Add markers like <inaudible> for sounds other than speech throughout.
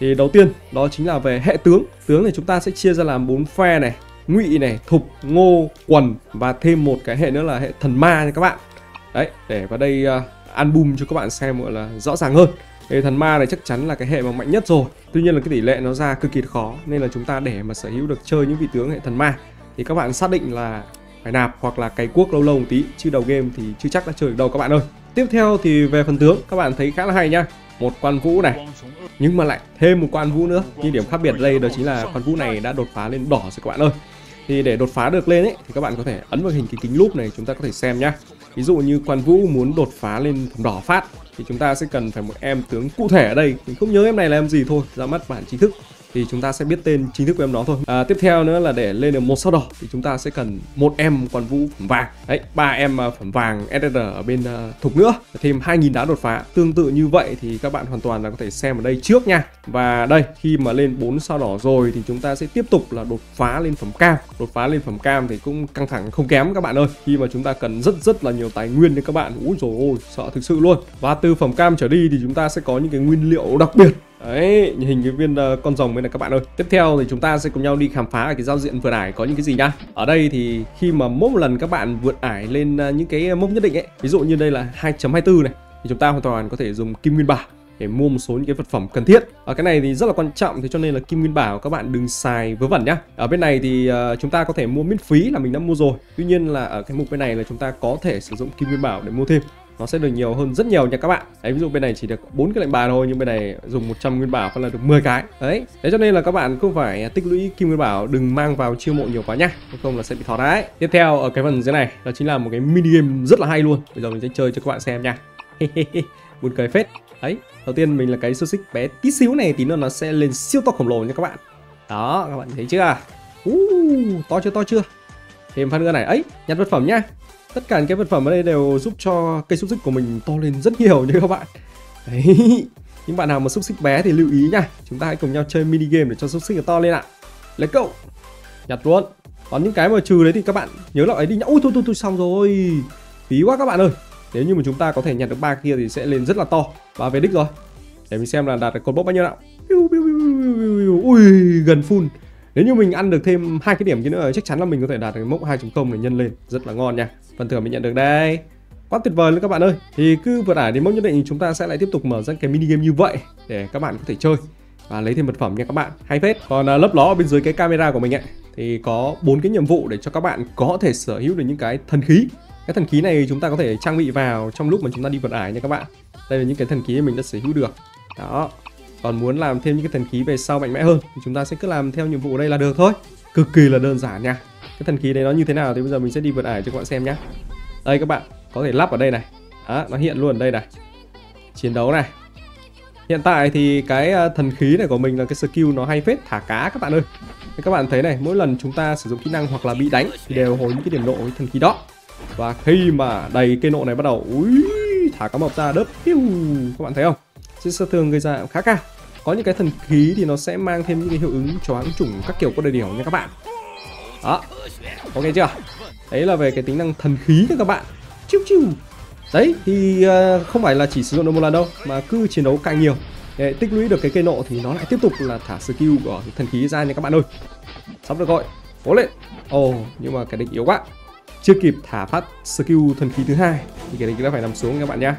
thì đầu tiên đó chính là về hệ tướng. Tướng thì chúng ta sẽ chia ra làm bốn phe này. Ngụy này thục ngô quần và thêm một cái hệ nữa là hệ thần ma nha các bạn. Đấy để vào đây uh, album cho các bạn xem gọi là rõ ràng hơn. Hệ thần ma này chắc chắn là cái hệ mà mạnh nhất rồi. Tuy nhiên là cái tỷ lệ nó ra cực kỳ khó nên là chúng ta để mà sở hữu được chơi những vị tướng hệ thần ma. Thì các bạn xác định là phải nạp hoặc là cày cuốc lâu lâu một tí chứ đầu game thì chưa chắc đã chơi được đâu các bạn ơi. Tiếp theo thì về phần tướng các bạn thấy khá là hay nhá một quan vũ này. Nhưng mà lại thêm một quan vũ nữa. Nhưng điểm khác biệt ở đây đó chính là quan vũ này đã đột phá lên đỏ rồi các bạn ơi. Thì để đột phá được lên ấy, thì các bạn có thể ấn vào hình cái kính lúp này, chúng ta có thể xem nhá. Ví dụ như quan vũ muốn đột phá lên phẩm đỏ phát, thì chúng ta sẽ cần phải một em tướng cụ thể ở đây. Mình không nhớ em này là em gì thôi, ra mắt bản chính thức thì chúng ta sẽ biết tên chính thức của em đó thôi. À, tiếp theo nữa là để lên được một sao đỏ thì chúng ta sẽ cần một em quan vũ phẩm vàng. Đấy ba em à, phẩm vàng SSR ở bên uh, thục nữa. Thêm 2.000 đá đột phá. Tương tự như vậy thì các bạn hoàn toàn là có thể xem ở đây trước nha. Và đây khi mà lên 4 sao đỏ rồi thì chúng ta sẽ tiếp tục là đột phá lên phẩm cam. Đột phá lên phẩm cam thì cũng căng thẳng không kém các bạn ơi. Khi mà chúng ta cần rất rất là nhiều tài nguyên đấy các bạn. Úi rồi ôi sợ thực sự luôn. Và từ phẩm cam trở đi thì chúng ta sẽ có những cái nguyên liệu đặc biệt. Đấy, hình cái viên uh, con rồng bên này các bạn ơi. Tiếp theo thì chúng ta sẽ cùng nhau đi khám phá cái giao diện vượt ải có những cái gì nhá. Ở đây thì khi mà mỗi một lần các bạn vượt ải lên uh, những cái ờ, mốc nhất định ấy Ví dụ như đây là 2.24 này Thì chúng ta hoàn toàn có thể dùng kim nguyên bảo để mua một số những cái vật phẩm cần thiết. Ở cái này thì rất là quan trọng thế cho nên là kim nguyên bảo các bạn đừng xài vớ vẩn nhá. Ở bên này thì uh, chúng ta có thể mua miễn phí là mình đã mua rồi. Tuy nhiên là ở cái mục bên này là chúng ta có thể sử dụng kim nguyên bảo để mua thêm nó sẽ được nhiều hơn rất nhiều nha các bạn. Đấy ví dụ bên này chỉ được bốn cái lệnh bài thôi nhưng bên này dùng 100 nguyên bảo là được 10 cái. Đấy. Đấy cho nên là các bạn cũng phải tích lũy kim nguyên bảo đừng mang vào chiêu mộ nhiều quá nhá không là sẽ bị thọt đấy. Tiếp theo ở cái phần dưới này đó chính là một cái mini game rất là hay luôn. Bây giờ mình sẽ chơi cho các bạn xem nha. <laughs> Buồn cười phết. Đấy đầu tiên mình là cái xúc xích bé tí xíu này tí nữa nó sẽ lên siêu to khổng lồ nha các bạn. Đó các bạn thấy chưa? Uh, to chưa to chưa? Thêm phát nữa này. Ấy nhặt vật phẩm nhá tất cả những cái vật phẩm ở đây đều giúp cho cây xúc xích của mình to lên rất nhiều nha các bạn. Đấy. <laughs> Những bạn nào mà xúc xích bé thì lưu ý nha. Chúng ta hãy cùng nhau chơi mini game để cho xúc xích to lên ạ. Lấy cậu nhặt luôn. Còn những cái mà trừ đấy thì các bạn nhớ là ấy đi nhá. Ui, thôi thôi thôi, xong rồi. Phí quá các bạn ơi. Nếu như mà chúng ta có thể nhặt được ba kia thì sẽ lên rất là to. Và về đích rồi. Để mình xem là đạt được cột bốc bao nhiêu nào ui, gần full nếu như mình ăn được thêm hai cái điểm kia nữa chắc chắn là mình có thể đạt được mốc 2.0 để nhân lên. Rất là ngon nha. Phần thưởng mình nhận được đây. Quá tuyệt vời luôn các bạn ơi. Thì cứ vượt ải đến mốc nhất định chúng ta sẽ lại tiếp tục mở ra cái mini game như vậy để các bạn có thể chơi. Và lấy thêm vật phẩm nha các bạn. Hay phết. Còn uh, lấp ló ở bên dưới cái camera của mình ấy thì có bốn cái nhiệm vụ để cho các bạn có thể sở hữu được những cái thần khí. Cái thần khí này chúng ta có thể trang bị vào trong lúc mà chúng ta đi vượt ải nha các bạn. Đây là những cái thần khí mình đã sở hữu được. Đó còn muốn làm thêm những cái thần khí về sau mạnh mẽ hơn thì chúng ta sẽ cứ làm theo nhiệm vụ ở đây là được thôi. Cực kỳ là đơn giản nha. Cái thần khí đấy nó như thế nào thì bây giờ mình sẽ đi vượt ải cho các bạn xem nhé đây các bạn có thể lắp ở đây này. Đó, nó hiện luôn ở đây này. Chiến đấu này. Hiện tại thì cái ờ, thần khí này của mình là cái skill nó hay phết thả cá các bạn ơi. Thì các bạn thấy này mỗi lần chúng ta sử dụng kỹ năng hoặc là bị đánh thì đều hồi những cái điểm nộ với thần khí đó. Và khi mà đầy cây nộ này bắt đầu ui thả cá mập ra đớp các bạn thấy không? Sức sát thương gây ra khá cao có những cái thần khí thì nó sẽ mang thêm những cái hiệu ứng choáng chủng các kiểu có đầy điểm nha các bạn. Đó. Ok chưa? Đấy là về cái tính năng thần khí nha các bạn. Chiu chiu. Đấy thì uh, không phải là chỉ sử dụng được một lần đâu mà cứ chiến đấu càng nhiều. Để tích lũy được cái cây nộ thì nó lại tiếp tục là thả skill của thần khí ra nha các bạn ơi. Sắp được rồi. Cố lên. Ồ oh, nhưng mà cái địch yếu quá. Chưa kịp thả phát skill thần khí thứ hai thì cái địch đã phải nằm xuống các bạn nhá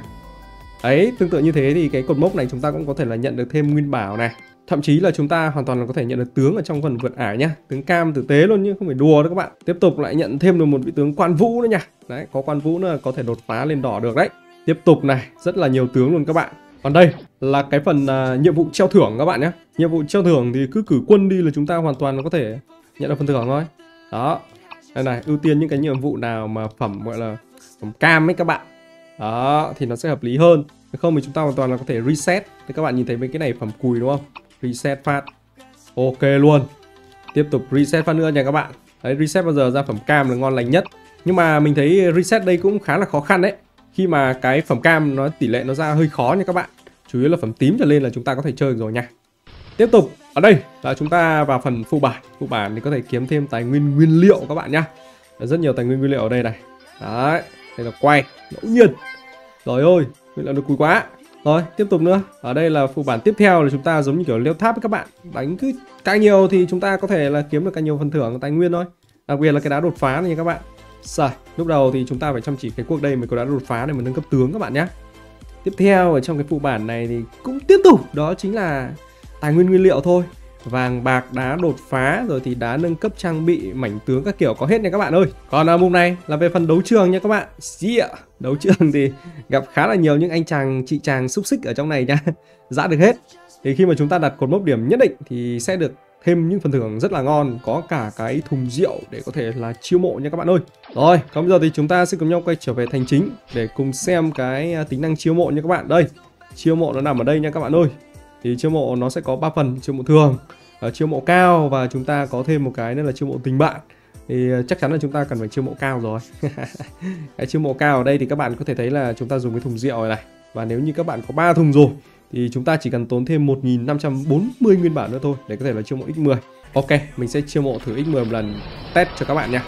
ấy tương tự như thế thì cái cột mốc này chúng ta cũng có thể là nhận được thêm nguyên bảo này. Thậm chí là chúng ta hoàn toàn là có thể nhận được tướng ở trong phần vượt ải nhá. Tướng cam tử tế luôn nhé không phải đùa đâu các bạn. Tiếp tục lại nhận thêm được một vị tướng quan vũ nữa nha đấy có quan vũ nữa có thể đột phá lên đỏ được đấy. Tiếp tục này rất là nhiều tướng luôn các bạn. Còn đây là cái phần uh, nhiệm vụ treo thưởng các bạn nhé nhiệm vụ treo thưởng thì cứ cử quân đi là chúng ta hoàn toàn có thể nhận được phần thưởng thôi. Đó đây này ưu tiên những cái nhiệm vụ nào mà phẩm gọi là phẩm cam ấy các bạn đó, thì nó sẽ hợp lý hơn. Nếu không thì chúng ta hoàn toàn là có thể reset. Thì các bạn nhìn thấy mấy cái này phẩm cùi đúng không? Reset phát. Ok luôn. Tiếp tục reset phát nữa nha các bạn. Đấy, reset bao giờ ra phẩm cam là ngon lành nhất. Nhưng mà mình thấy reset đây cũng khá là khó khăn đấy. Khi mà cái phẩm cam nó, tỷ lệ nó ra hơi khó nha các bạn. Chủ yếu là phẩm tím trở lên là chúng ta có thể chơi rồi nha. Tiếp tục, ở đây là chúng ta vào phần phụ bản phụ bản thì có thể kiếm thêm tài nguyên nguyên liệu các bạn nhá. Rất nhiều tài nguyên nguyên liệu ở đây này. Đấy đây là quay. Ngẫu nhiên. Rồi ơi, mình làm được cùi quá. Rồi, tiếp tục nữa. Ở đây là phụ bản tiếp theo là chúng ta giống như kiểu leo tháp với các bạn. Đánh cứ càng nhiều thì chúng ta có thể là kiếm được càng nhiều phần thưởng tài nguyên thôi. Đặc biệt là cái đá đột phá này nha các bạn. Rồi lúc đầu thì chúng ta phải chăm chỉ cái cuộc đây mới có đá đột phá để mà nâng cấp tướng các bạn nhé tiếp theo ở trong cái phụ bản này thì cũng tiếp tục, đó chính là tài nguyên nguyên liệu thôi vàng bạc đá đột phá, rồi thì đá nâng cấp trang bị, mảnh tướng các kiểu, có hết nha các bạn ơi. Còn ở mục này là về phần đấu trường nha các bạn. Yeah. đấu trường thì gặp khá là nhiều những anh chàng, chị chàng xúc xích ở trong này nha. <laughs> Dã được hết. Thì khi mà chúng ta đặt cột mốc điểm nhất định thì sẽ được thêm những phần thưởng rất là ngon, có cả cái thùng rượu để có thể là chiêu mộ nha các bạn ơi. Rồi, còn bây giờ thì chúng ta sẽ cùng nhau quay trở về thành chính để cùng xem cái à, tính năng chiêu mộ nha các bạn. Đây, chiêu mộ nó nằm ở đây nha các bạn ơi. Thì chiêu mộ nó sẽ có 3 phần, chiêu mộ thường uh, chiêu mộ cao và chúng ta có thêm một cái nữa là chiêu mộ tình bạn. Thì ờ, chắc chắn là chúng ta cần phải chiêu mộ cao rồi. <laughs> Cái chiêu mộ cao ở đây thì các bạn có thể thấy là chúng ta dùng cái thùng rượu này, này. Và nếu như các bạn có 3 thùng rồi thì chúng ta chỉ cần tốn thêm 1540 nguyên bản nữa thôi để có thể là chiêu mộ x10 ok mình sẽ chiêu mộ thử x10 một lần test cho các bạn nha.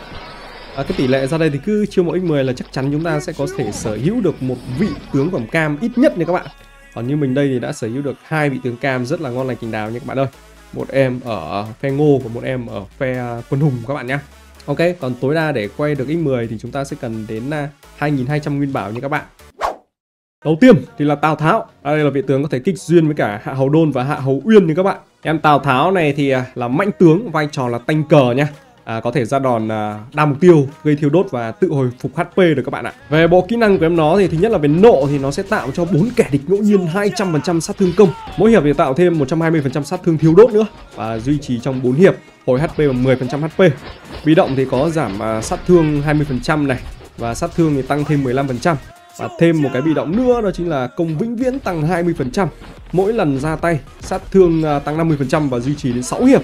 À, cái tỷ lệ ra đây thì cứ chiêu mộ x10 là chắc chắn chúng ta sẽ có thể sở hữu được một vị tướng phẩm cam ít nhất nha các bạn. Còn như mình đây thì đã sở hữu được hai vị tướng cam rất là ngon lành kinh đào nha các bạn ơi một em ở phe ngô và một em ở phe quân hùng các bạn nhé. Ok, còn tối đa để quay được x10 thì chúng ta sẽ cần đến à, 2.200 nguyên bảo như các bạn. Đầu tiên thì là Tào Tháo. À, đây là vị tướng có thể kích duyên với cả Hạ Hầu Đôn và Hạ Hầu Uyên như các bạn. Em Tào Tháo này thì à, là mạnh tướng, vai trò là tanh cờ nha à, có thể ra đòn à, đa mục tiêu gây thiêu đốt và tự hồi phục HP được các bạn ạ. Về bộ kỹ năng của em nó thì thứ nhất là về nộ thì nó sẽ tạo cho bốn kẻ địch ngẫu nhiên 200% sát thương công. Mỗi hiệp thì tạo thêm 120% sát thương thiêu đốt nữa và duy trì trong 4 hiệp hồi HP và 10% HP bị động thì có giảm à, sát thương 20% này và sát thương thì tăng thêm 15% và thêm một cái bị động nữa đó chính là công vĩnh viễn tăng 20% mỗi lần ra tay sát thương à, tăng 50% và duy trì đến 6 hiệp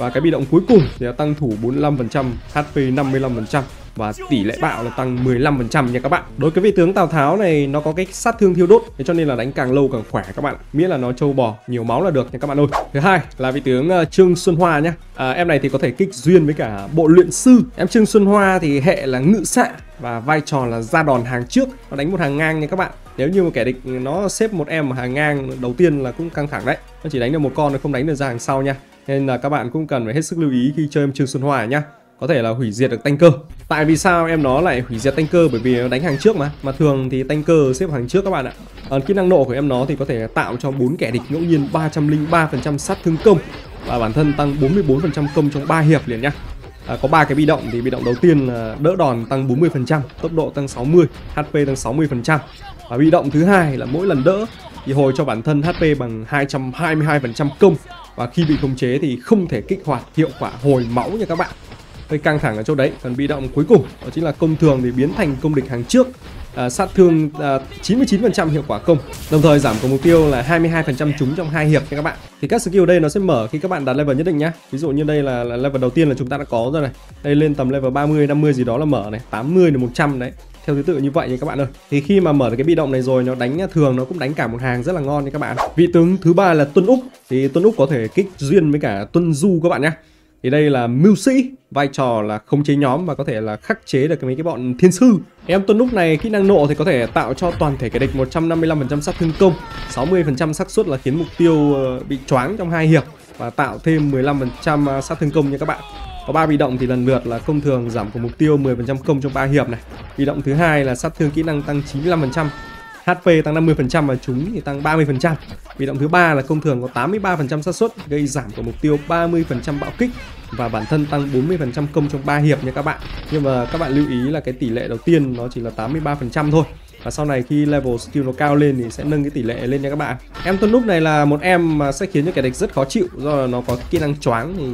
và cái bị động cuối cùng thì là tăng thủ 45%, HP 55% và tỷ lệ bạo là tăng 15% nha các bạn. Đối với vị tướng Tào Tháo này nó có cái sát thương thiêu đốt, thế cho nên là đánh càng lâu càng khỏe các bạn. Miễn là nó trâu bò, nhiều máu là được nha các bạn ơi. Thứ hai là vị tướng uh, Trương Xuân Hoa nhá. À, em này thì có thể kích duyên với cả bộ luyện sư. Em Trương Xuân Hoa thì hệ là ngự xạ và vai trò là ra đòn hàng trước, nó đánh một hàng ngang nha các bạn. Nếu như một kẻ địch nó xếp một em ở hàng ngang đầu tiên là cũng căng thẳng đấy. Nó chỉ đánh được một con nó không đánh được ra hàng sau nha nên là các bạn cũng cần phải hết sức lưu ý khi chơi em Trương Xuân Hòa nhá. Có thể là hủy diệt được tanker. Cơ tại vì sao em nó lại hủy diệt tanker? Cơ bởi vì nó đánh hàng trước mà. Mà thường thì tanker cơ xếp hàng trước các bạn ạ. À, kỹ năng nộ của em nó thì có thể tạo cho bốn kẻ địch ngẫu nhiên 303% sát thương công và bản thân tăng 44% công trong 3 hiệp liền nhá. À, có ba cái bị động thì bị động đầu tiên là đỡ đòn tăng 40% tốc độ tăng 60 HP tăng 60% và bị động thứ hai là mỗi lần đỡ thì hồi cho bản thân HP bằng 222% công và khi bị khống chế thì không thể kích hoạt hiệu quả hồi máu nha các bạn. Hơi căng thẳng ở chỗ đấy phần bị động cuối cùng đó chính là công thường thì biến thành công địch hàng trước à, sát thương à, 99% hiệu quả công đồng thời giảm cùng mục tiêu là 22% trúng trong hai hiệp nha các bạn. Thì các skill đây nó sẽ mở khi các bạn đạt level nhất định nhá. Ví dụ như đây là, là level đầu tiên là chúng ta đã có rồi này. Đây lên tầm level 30 50 gì đó là mở này 80 đến 100 đấy theo thứ tự như vậy nha các bạn ơi. Thì khi mà mở được cái bị động này rồi, nó đánh à, thường nó cũng đánh cả một hàng rất là ngon nha các bạn. Vị tướng thứ ba là tuân úc. Thì tuân úc có thể kích duyên với cả tuân du các bạn nhé thì đây là mưu sĩ, vai trò là khống chế nhóm và có thể là khắc chế được mấy cái bọn thiên sư. Em tuân úc này kỹ năng nộ thì có thể tạo cho toàn thể kẻ địch 155% sát thương công 60% xác suất là khiến mục tiêu ờ, bị choáng trong hai hiệp và tạo thêm 15% à, sát thương công nha các bạn có 3 bị động thì lần lượt là công thường giảm của mục tiêu 10% công trong 3 hiệp này. Bị động thứ hai là sát thương kỹ năng tăng 95%, HP tăng 50% và chúng thì tăng 30%. Bị động thứ ba là công thường có 83% xác suất gây giảm của mục tiêu 30% bạo kích và bản thân tăng 40% công trong 3 hiệp nha các bạn. Nhưng mà các bạn lưu ý là cái tỷ lệ đầu tiên nó chỉ là 83% thôi và sau này khi level skill nó cao lên thì sẽ nâng cái tỷ lệ lên nha các bạn em tuân lúc này là một em mà sẽ khiến cho kẻ địch rất khó chịu do là nó có kỹ năng choáng thì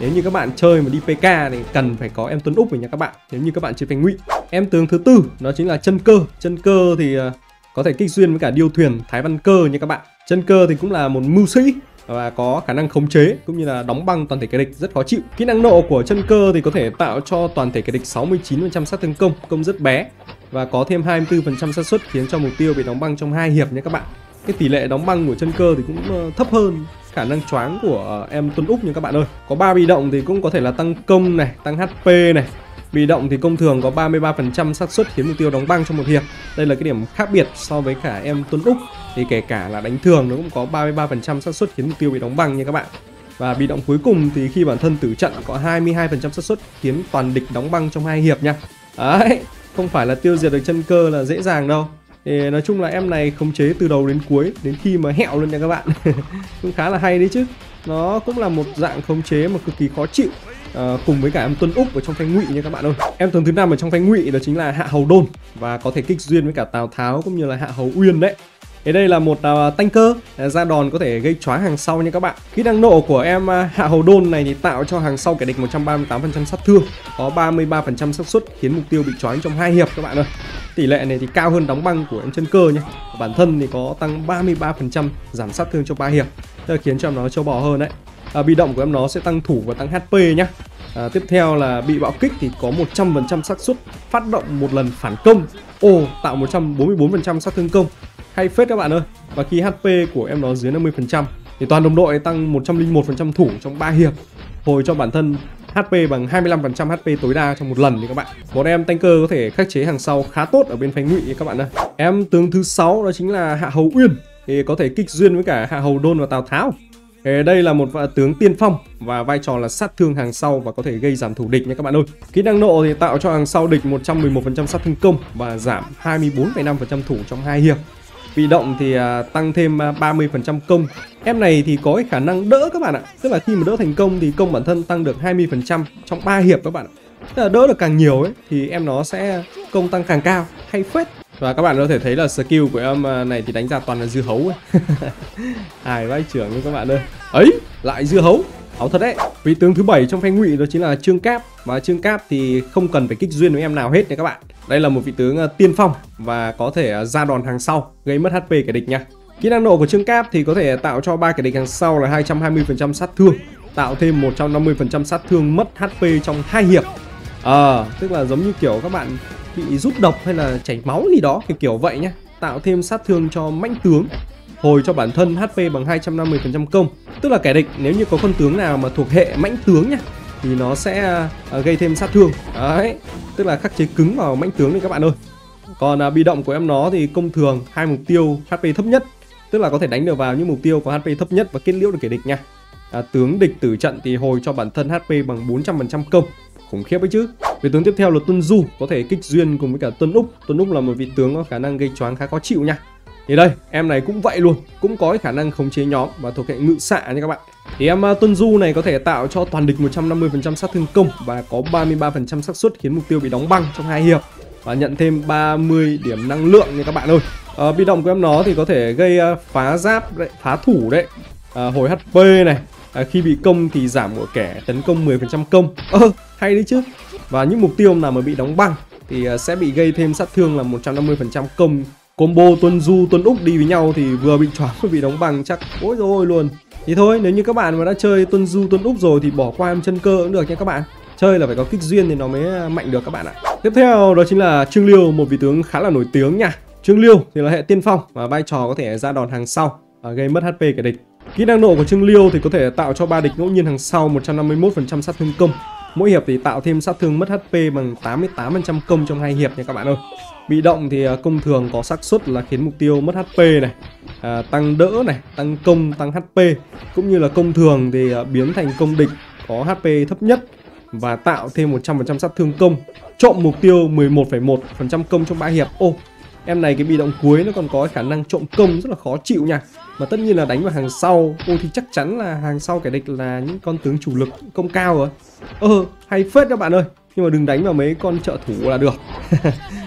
nếu như các bạn chơi mà đi PK thì cần phải có em Tuấn úc về nha các bạn nếu như các bạn chơi phanh ngụy em tướng thứ tư đó chính là chân cơ chân cơ thì à, có thể kích duyên với cả điêu thuyền thái văn cơ nha các bạn chân cơ thì cũng là một mưu sĩ và có khả năng khống chế cũng như là đóng băng toàn thể kẻ địch rất khó chịu. Kỹ năng nộ của chân cơ thì có thể tạo cho toàn thể kẻ địch 69% sát thương công, công rất bé và có thêm 24% xác suất khiến cho mục tiêu bị đóng băng trong hai hiệp nhé các bạn. Cái tỷ lệ đóng băng của chân cơ thì cũng ờ, thấp hơn khả năng choáng của ờ, em tuấn Úc nha các bạn ơi. Có ba bị động thì cũng có thể là tăng công này, tăng HP này, Bị động thì công thường có 33% xác suất khiến mục tiêu đóng băng trong một hiệp. Đây là cái điểm khác biệt so với cả em Tuấn Úc. Thì kể cả là đánh thường nó cũng có 33% xác suất khiến mục tiêu bị đóng băng nha các bạn. Và bị động cuối cùng thì khi bản thân tử trận có 22% xác suất khiến toàn địch đóng băng trong hai hiệp nha. Đấy, không phải là tiêu diệt được chân cơ là dễ dàng đâu. Thì nói chung là em này khống chế từ đầu đến cuối đến khi mà hẹo luôn nha các bạn. <laughs> cũng khá là hay đấy chứ. Nó cũng là một dạng khống chế mà cực kỳ khó chịu à, cùng với cả em Tuân Úc ở trong thanh ngụy nha các bạn ơi. Em tướng thứ năm ở trong thanh ngụy đó chính là Hạ Hầu Đôn và có thể kích duyên với cả Tào Tháo cũng như là Hạ Hầu Uyên đấy. Thế đây là một uh, tanker à, ra đòn có thể gây chóa hàng sau nha các bạn. Kỹ năng nộ của em uh, Hạ Hầu Đôn này thì tạo cho hàng sau kẻ địch 138% sát thương, có 33% xác suất khiến mục tiêu bị chói trong hai hiệp các bạn ơi. Tỷ lệ này thì cao hơn đóng băng của em chân cơ nhé. Bản thân thì có tăng 33% giảm sát thương trong ba hiệp, Thế là khiến cho nó châu bò hơn đấy à, bị động của em nó sẽ tăng thủ và tăng HP nhá à, tiếp theo là bị bạo kích thì có 100% xác suất phát động một lần phản công ô tạo 144% sát thương công hay phết các bạn ơi và khi HP của em nó dưới 50% thì toàn đồng đội tăng 101% thủ trong 3 hiệp hồi cho bản thân HP bằng 25% HP tối đa trong một lần thì các bạn. Một em tanker có thể khắc chế hàng sau khá tốt ở bên phái ngụy các bạn ơi. Em tướng thứ sáu đó chính là Hạ Hầu Uyên thì có thể kích duyên với cả Hạ Hầu Đôn và Tào Tháo. Đây là một tướng tiên phong và vai trò là sát thương hàng sau và có thể gây giảm thủ địch nha các bạn ơi. Kỹ năng nộ thì tạo cho hàng sau địch 111% sát thương công và giảm 24,5% thủ trong hai hiệp. Bị động thì à, tăng thêm à, 30% công. Em này thì có cái khả năng đỡ các bạn ạ. Tức là khi mà đỡ thành công thì công bản thân tăng được 20% trong 3 hiệp các bạn ạ. Tức là đỡ được càng nhiều ấy thì em nó sẽ công tăng càng cao hay phết và các bạn có thể thấy là skill của em à, này thì đánh ra toàn là dưa hấu ấy. <laughs> Hài vai trưởng như các bạn ơi. Ấy, lại dưa hấu. Áo thật đấy. Vị tướng thứ bảy trong phe ngụy đó chính là Trương Cáp và Trương Cáp thì không cần phải kích duyên với em nào hết nha các bạn. Đây là một vị tướng ờ, tiên phong và có thể ờ, ra đòn hàng sau gây mất HP kẻ địch nha. Kỹ năng nộ của Trương Cáp thì có thể tạo cho ba kẻ địch hàng sau là 220% sát thương, tạo thêm 150% sát thương mất HP trong hai hiệp. Ờ, à, tức là giống như kiểu các bạn bị rút độc hay là chảy máu gì đó kiểu kiểu vậy nhá tạo thêm sát thương cho mãnh tướng hồi cho bản thân HP bằng 250% công. Tức là kẻ địch nếu như có con tướng nào mà thuộc hệ mãnh tướng nhá thì nó sẽ uh, gây thêm sát thương. Đấy tức là khắc chế cứng vào mãnh tướng đi các bạn ơi. Còn uh, bị động của em nó thì công thường hai mục tiêu HP thấp nhất. Tức là có thể đánh được vào những mục tiêu có HP thấp nhất và kết liễu được kẻ địch nha. À, tướng địch tử trận thì hồi cho bản thân HP bằng 400% công. Khủng khiếp ấy chứ. Vị tướng tiếp theo là Tuân Du có thể kích duyên cùng với cả Tuân Úc. Tuân Úc là một vị tướng có khả năng gây choáng khá khó chịu nha thì đây em này cũng vậy luôn. Cũng có cái khả năng khống chế nhóm và thuộc hệ ngự xạ nha các bạn. Thì em à, Tuân Du này có thể tạo cho toàn địch 150% sát thương công và có 33% xác suất khiến mục tiêu bị đóng băng trong hai hiệp và nhận thêm 30 điểm năng lượng nha các bạn ơi. À, bị động của em nó thì có thể gây uh, phá giáp đấy, phá thủ đấy. À, hồi HP này à, khi bị công thì giảm của kẻ tấn công 10% công. Ơ ờ, hay đấy chứ. Và những mục tiêu nào mà bị đóng băng thì à, sẽ bị gây thêm sát thương là 150% công combo tuân du, tuân úc đi với nhau thì vừa bị choáng vừa bị đóng bằng, chắc ôi rồi luôn. Thì thôi, nếu như các bạn mà đã chơi tuân du, tuân úc rồi thì bỏ qua em chân cơ cũng được nha các bạn. Chơi là phải có kích duyên thì nó mới mạnh được các bạn ạ. Tiếp theo đó chính là trương liêu, một vị tướng khá là nổi tiếng nha. Trương liêu thì là hệ tiên phong và vai trò có thể ra đòn hàng sau và gây mất hp kẻ địch. Kỹ năng nộ của trương liêu thì có thể tạo cho ba địch ngẫu nhiên hàng sau 151% sát thương công. Mỗi hiệp thì tạo thêm sát thương mất HP bằng 88% công trong hai hiệp nha các bạn ơi. Bị động thì à, công thường có xác suất là khiến mục tiêu mất HP này, à, tăng đỡ này, tăng công, tăng HP cũng như là công thường thì à, biến thành công địch có HP thấp nhất và tạo thêm 100% sát thương công. Trộm mục tiêu 11,1% công trong ba hiệp. Ô, em này cái bị động cuối nó còn có khả năng trộm công rất là khó chịu nha mà tất nhiên là đánh vào hàng sau ô thì chắc chắn là hàng sau kẻ địch là những con tướng chủ lực công cao rồi ơ ờ, hay phết các bạn ơi nhưng mà đừng đánh vào mấy con trợ thủ là được <laughs>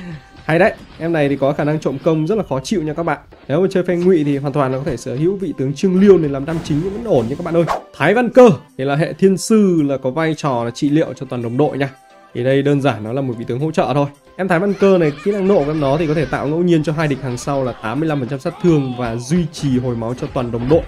hay đấy, em này thì có khả năng trộm công rất là khó chịu nha các bạn. Nếu mà chơi phe ngụy thì hoàn toàn là có thể sở hữu vị tướng trương liêu để làm đam chính vẫn ổn nha các bạn ơi. Thái văn cơ thì là hệ thiên sư, là có vai trò là trị liệu cho toàn đồng đội nha. Thì đây đơn giản nó là một vị tướng hỗ trợ thôi. Em Thái Văn Cơ này, kỹ năng nộ của em nó thì có thể tạo ngẫu nhiên cho hai địch hàng sau là 85% sát thương và duy trì hồi máu cho toàn đồng đội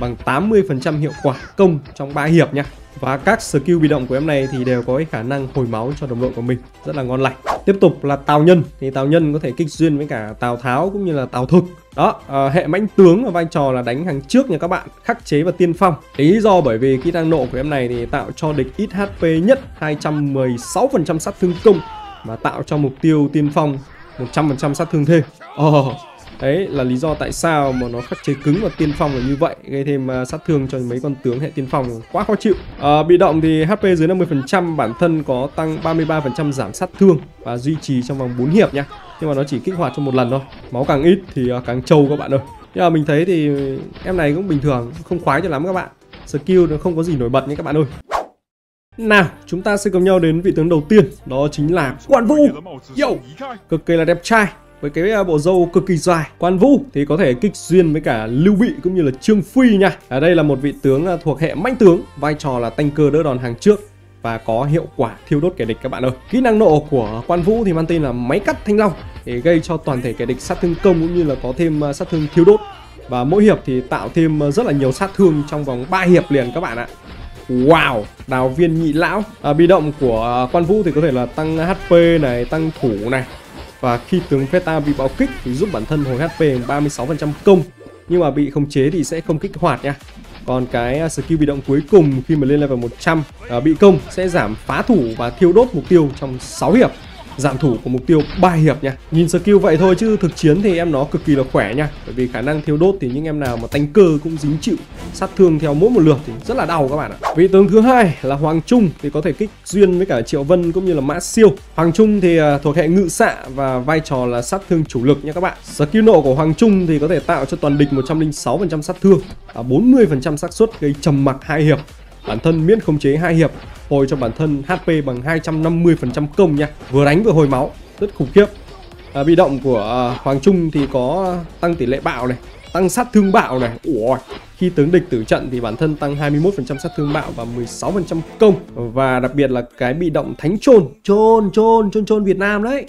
bằng 80% hiệu quả công trong 3 hiệp nha. Và các skill bị động của em này thì đều có cái khả năng hồi máu cho đồng đội của mình Rất là ngon lành. Tiếp tục là Tào Nhân Thì Tào Nhân có thể kích duyên với cả Tào Tháo cũng như là Tào Thực. Đó, à, hệ mãnh tướng và vai trò là đánh hàng trước nha các bạn Khắc chế và tiên phong. Lý do bởi vì kỹ năng nộ của em này thì tạo cho địch ít HP nhất 216% sát thương công Và tạo cho mục tiêu tiên phong 100% sát thương thêm. Oh, Đấy là lý do tại sao mà nó khắc chế cứng và tiên phong là như vậy Gây thêm uh, sát thương cho mấy con tướng hệ tiên phong quá khó chịu. Uh, Bị động thì HP dưới 50% bản thân có tăng 33% giảm sát thương Và duy trì trong vòng 4 hiệp nha Nhưng mà nó chỉ kích hoạt trong một lần thôi Máu càng ít thì uh, càng trâu các bạn ơi. Nhưng mà mình thấy thì em này cũng bình thường Không khoái cho lắm các bạn. Skill nó không có gì nổi bật nhé các bạn ơi. Nào, chúng ta sẽ cùng nhau đến vị tướng đầu tiên Đó chính là Quan Vũ. Yo, cực kỳ là đẹp trai với cái à, bộ râu cực kỳ dài quan vũ thì có thể kích duyên với cả lưu bị cũng như là trương phi nha. Ở đây là một vị tướng à, thuộc hệ mãnh tướng vai trò là tanh cơ đỡ đòn hàng trước và có hiệu quả thiêu đốt kẻ địch các bạn ơi. Kỹ năng nộ của quan vũ thì mang tên là máy cắt thanh long để gây cho toàn thể kẻ địch sát thương công cũng như là có thêm sát thương thiêu đốt. Và mỗi hiệp thì tạo thêm rất là nhiều sát thương trong vòng 3 hiệp liền các bạn ạ. Wow, đào viên nhị lão. À, Bị động của quan vũ thì có thể là tăng HP này, tăng thủ này và khi tướng Veta bị bạo kích thì giúp bản thân hồi HP 36% công. Nhưng mà bị khống chế thì sẽ không kích hoạt nha. Còn cái à, skill bị động cuối cùng khi mà lên level 100 uh, à, bị công sẽ giảm phá thủ và thiêu đốt mục tiêu trong 6 hiệp giảm thủ của mục tiêu 3 hiệp nha. Nhìn skill vậy thôi chứ thực chiến thì em nó cực kỳ là khỏe nha. Bởi vì khả năng thiếu đốt thì những em nào mà tanh cơ cũng dính chịu, sát thương theo mỗi một lượt thì rất là đau các bạn ạ. Vị tướng thứ hai là Hoàng Trung thì có thể kích duyên với cả Triệu Vân cũng như là Mã Siêu. Hoàng Trung thì à, thuộc hệ ngự xạ và vai trò là sát thương chủ lực nha các bạn. Skill nộ của Hoàng Trung thì có thể tạo cho toàn địch 106% sát thương và 40% xác suất gây trầm mặc hai hiệp. Bản thân miễn khống chế hai hiệp hồi cho bản thân HP bằng 250% công nha. Vừa đánh vừa hồi máu Rất khủng khiếp. À, Bị động của à, Hoàng Trung thì có tăng tỷ lệ bạo này Tăng sát thương bạo này. Ủa Khi tướng địch tử trận thì bản thân tăng 21% sát thương bạo và 16% công. Và đặc biệt là cái bị động thánh trôn Trôn trôn trôn trôn Việt Nam đấy.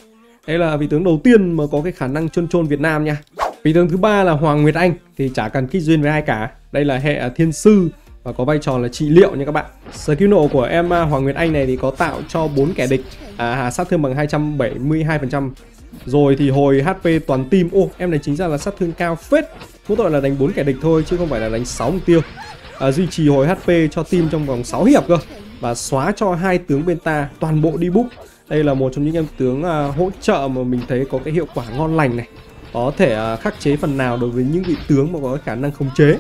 Đây là vị tướng đầu tiên mà có cái khả năng trôn trôn Việt Nam nha. Vị tướng thứ ba là Hoàng Nguyệt Anh Thì chả cần kích duyên với ai cả. Đây là hệ thiên sư và có vai trò là trị liệu nha các bạn. Skill nộ của em à, Hoàng Nguyệt Anh này thì có tạo cho bốn kẻ địch à, sát thương bằng 272%. Rồi thì hồi HP toàn team. Ô, em này chính ra là sát thương cao phết. Mỗi tội là đánh bốn kẻ địch thôi chứ không phải là đánh 6 mục tiêu. À, duy trì hồi HP cho team trong vòng 6 hiệp cơ và xóa cho hai tướng bên ta toàn bộ đi búp. Đây là một trong những em tướng à, hỗ trợ mà mình thấy có cái hiệu quả ngon lành này. Có thể à, khắc chế phần nào đối với những vị tướng mà có khả năng khống chế.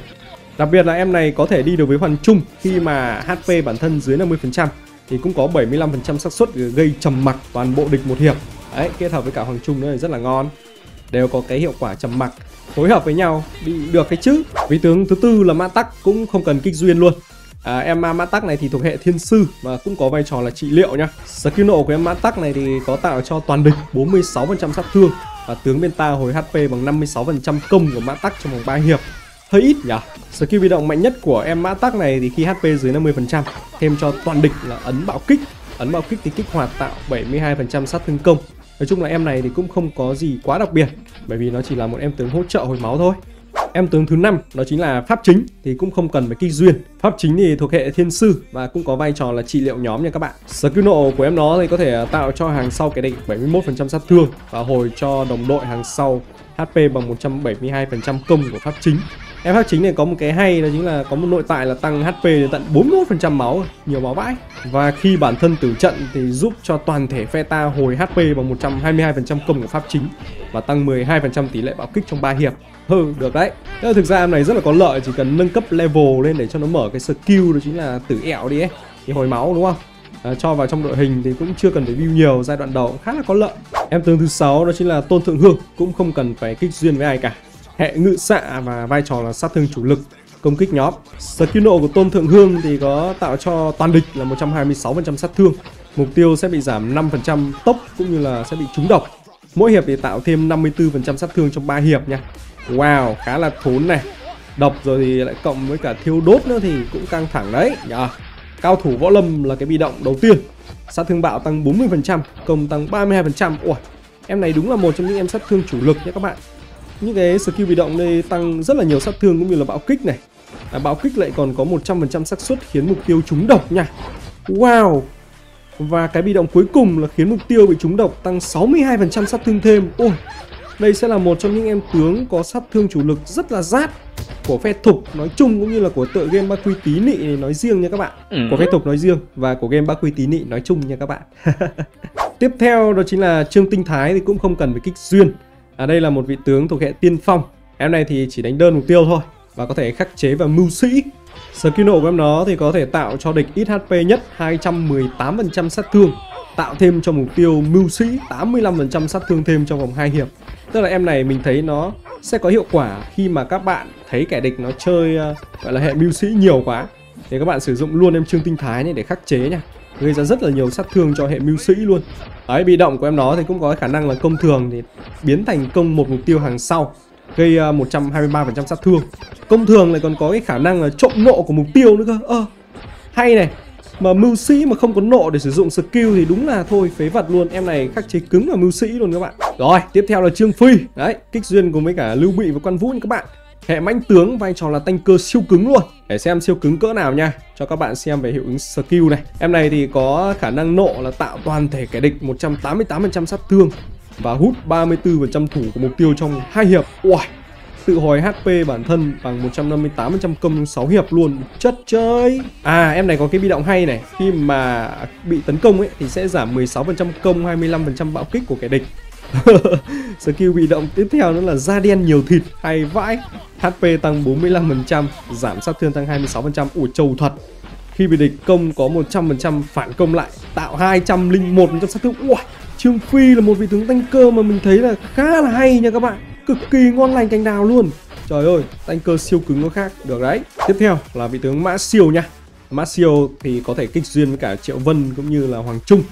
Đặc biệt là em này có thể đi được với Hoàng Trung khi mà HP bản thân dưới 50% thì cũng có 75% xác suất gây trầm mặc toàn bộ địch một hiệp. Đấy, kết hợp với cả Hoàng Trung nữa thì rất là ngon. Đều có cái hiệu quả trầm mặc phối hợp với nhau bị được cái chứ. Vị tướng thứ tư là Mã Tắc cũng không cần kích duyên luôn. À, em à, Mã Tắc này thì thuộc hệ thiên sư và cũng có vai trò là trị liệu nhá. Skill nộ của em Mã Tắc này thì có tạo cho toàn địch 46% sát thương và tướng bên ta hồi HP bằng 56% công của Mã Tắc trong vòng 3 hiệp hơi ít nhỉ? Skill bị động mạnh nhất của em mã tắc này thì khi hp dưới 50% thêm cho toàn địch là ấn bạo kích. Ấn bạo kích thì kích hoạt tạo 72% sát thương công. Nói chung là em này thì cũng không có gì quá đặc biệt, bởi vì nó chỉ là một em tướng hỗ trợ hồi máu thôi. Em tướng thứ năm đó chính là pháp chính, thì cũng không cần phải kích duyên. Pháp chính thì thuộc hệ thiên sư và cũng có vai trò là trị liệu nhóm nha các bạn. Skill nộ của em nó thì có thể tạo cho hàng sau cái địch 71% sát thương và hồi cho đồng đội hàng sau HP bằng 172% công của pháp chính. Em pháp chính này có một cái hay đó chính là có một nội tại là tăng HP đến tận 41% máu, nhiều máu vãi. Và khi bản thân tử trận thì giúp cho toàn thể phe ta hồi HP bằng 122% công của pháp chính và tăng 12% tỷ lệ bạo kích trong 3 hiệp. Hừ, được đấy. Thế thực ra em này rất là có lợi, chỉ cần nâng cấp level lên để cho nó mở cái skill đó chính là tử ẹo đi ấy. Thì hồi máu đúng không? À, cho vào trong đội hình thì cũng chưa cần phải view nhiều giai đoạn đầu khá là có lợi em tướng thứ sáu đó chính là tôn thượng hương cũng không cần phải kích duyên với ai cả hệ ngự xạ và vai trò là sát thương chủ lực, công kích nhóm. Skill nộ của tôn thượng hương thì có tạo cho toàn địch là 126% sát thương. Mục tiêu sẽ bị giảm 5% tốc cũng như là sẽ bị trúng độc. Mỗi hiệp thì tạo thêm 54% sát thương trong 3 hiệp nha. Wow, khá là thốn này. Độc rồi thì lại cộng với cả thiêu đốt nữa thì cũng căng thẳng đấy. Nhờ, cao thủ võ lâm là cái bị động đầu tiên. Sát thương bạo tăng 40% công tăng 32% ủa, em này đúng là một trong những em sát thương chủ lực nhé các bạn những cái skill bị động đây tăng rất là nhiều sát thương cũng như là bạo kích này. À, bạo kích lại còn có 100% xác suất khiến mục tiêu trúng độc nha. Wow! Và cái bị động cuối cùng là khiến mục tiêu bị trúng độc tăng 62% sát thương thêm. Ôi đây sẽ là một trong những em tướng có sát thương chủ lực rất là rát của phe thục nói chung cũng như là của tựa game ba quy tí nị nói riêng nha các bạn. Ừ. của phe thục nói riêng và của game ba quy tí nị nói chung nha các bạn. <laughs> Tiếp theo đó chính là trương tinh thái thì cũng không cần phải kích duyên à đây là một vị tướng thuộc hệ tiên phong. Em này thì chỉ đánh đơn mục tiêu thôi và có thể khắc chế và mưu sĩ. Skill nổ của em nó thì có thể tạo cho địch ít HP nhất 218% sát thương tạo thêm cho mục tiêu mưu sĩ 85% sát thương thêm trong vòng 2 hiệp. Tức là em này mình thấy nó sẽ có hiệu quả khi mà các bạn thấy kẻ địch nó chơi uh, gọi là hệ mưu sĩ nhiều quá. Thì các bạn sử dụng luôn em trương tinh thái này để khắc chế nha gây ra rất là nhiều sát thương cho hệ mưu sĩ luôn. Đấy bị động của em nó thì cũng có khả năng là công thường thì biến thành công một mục tiêu hàng sau, gây ờ, 123% sát thương. Công thường lại còn có cái khả năng là trộm nộ của mục tiêu nữa cơ. Ơ, hay này, mà mưu sĩ mà không có nộ để sử dụng skill thì đúng là thôi, phế vật luôn. Em này khắc chế cứng là mưu sĩ luôn các bạn. Rồi, tiếp theo là trương phi. Đấy, kích duyên cùng với cả lưu bị và quan vũ nha các bạn hệ mãnh tướng vai trò là tanh cơ siêu cứng luôn. Để xem siêu cứng cỡ nào nha. Cho các bạn xem về hiệu ứng skill này. Em này thì có khả năng nộ là tạo toàn thể kẻ địch 188% sát thương và hút 34% thủ của mục tiêu trong hai hiệp. Uầy, tự hồi HP bản thân bằng 158% công trong 6 hiệp luôn. Chất chơi. À em này có cái bi động hay này. Khi mà bị tấn công ấy thì sẽ giảm 16% công 25% bạo kích của kẻ địch. <laughs> skill bị động tiếp theo nữa là da đen nhiều thịt hay vãi. HP tăng 45% giảm sát thương tăng 26% ủa, trầu thật. Khi bị địch công có 100% phản công lại, tạo 201% sát thương. Ui Trương Phi là một vị tướng tanh cơ mà mình thấy là khá là hay nha các bạn. Cực kỳ ngon lành cành đào luôn. Trời ơi, tanh cơ siêu cứng nó khác. Được đấy. Tiếp theo là vị tướng mã siêu nha. Mã siêu thì có thể kích duyên với cả triệu vân cũng như là hoàng trung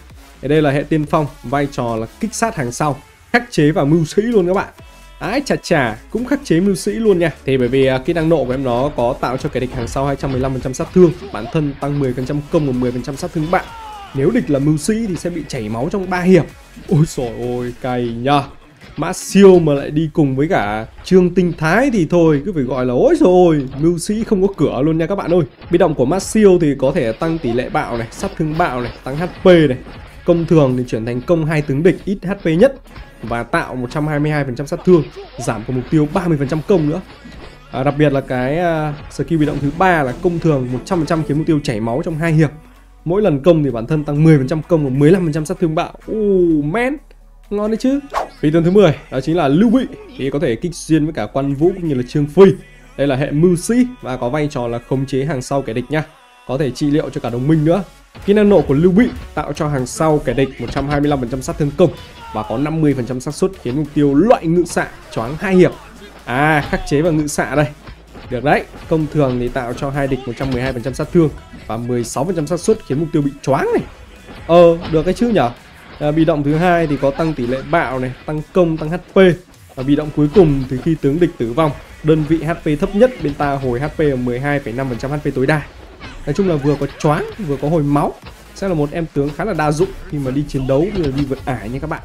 ở đây là hệ tiên phong vai trò là kích sát hàng sau khắc chế và mưu sĩ luôn các bạn. Ái chà chà, cũng khắc chế mưu sĩ luôn nha. Thì bởi vì uh, kỹ năng nộ của em nó có tạo cho kẻ địch hàng sau 215% sát thương Bản thân tăng 10% công và 10% sát thương bạn. Nếu địch là mưu sĩ thì sẽ bị chảy máu trong 3 hiệp Ôi trời ôi cay nha Mã siêu mà lại đi cùng với cả Trương Tinh Thái thì thôi cứ phải gọi là ôi rồi Mưu sĩ không có cửa luôn nha các bạn ơi. Bị động của Mã siêu thì có thể tăng tỷ lệ bạo này Sát thương bạo này, tăng HP này. Công thường thì chuyển thành công hai tướng địch ít HP nhất Và tạo 122% sát thương Giảm của mục tiêu 30% công nữa. À, Đặc biệt là cái uh, skill bị động thứ ba là công thường 100% khiến mục tiêu chảy máu trong hai hiệp. Mỗi lần công thì bản thân tăng 10% công và 15% sát thương bạo. Uh man Ngon đấy chứ. Phi tướng thứ 10 đó chính là Lưu Bị Thì có thể kích duyên với cả quan vũ cũng như là Trương Phi. Đây là hệ mưu sĩ và có vai trò là khống chế hàng sau kẻ địch nha. Có thể trị liệu cho cả đồng minh nữa. Kỹ năng nộ của Lưu Bị tạo cho hàng sau kẻ địch 125% sát thương công Và có 50% xác suất khiến mục tiêu loại ngự xạ choáng hai hiệp. À khắc chế và ngự xạ đây. Được đấy Công thường thì tạo cho hai địch 112% sát thương Và 16% xác suất khiến mục tiêu bị choáng này. Ờ được cái chứ nhở? À, bị động thứ hai thì có tăng tỷ lệ bạo này tăng công tăng hp và bị động cuối cùng thì khi tướng địch tử vong đơn vị hp thấp nhất bên ta hồi hp ở 12,5% hp tối đa nói chung là vừa có choáng vừa có hồi máu sẽ là một em tướng khá là đa dụng khi mà đi chiến đấu như là đi vượt ải nha các bạn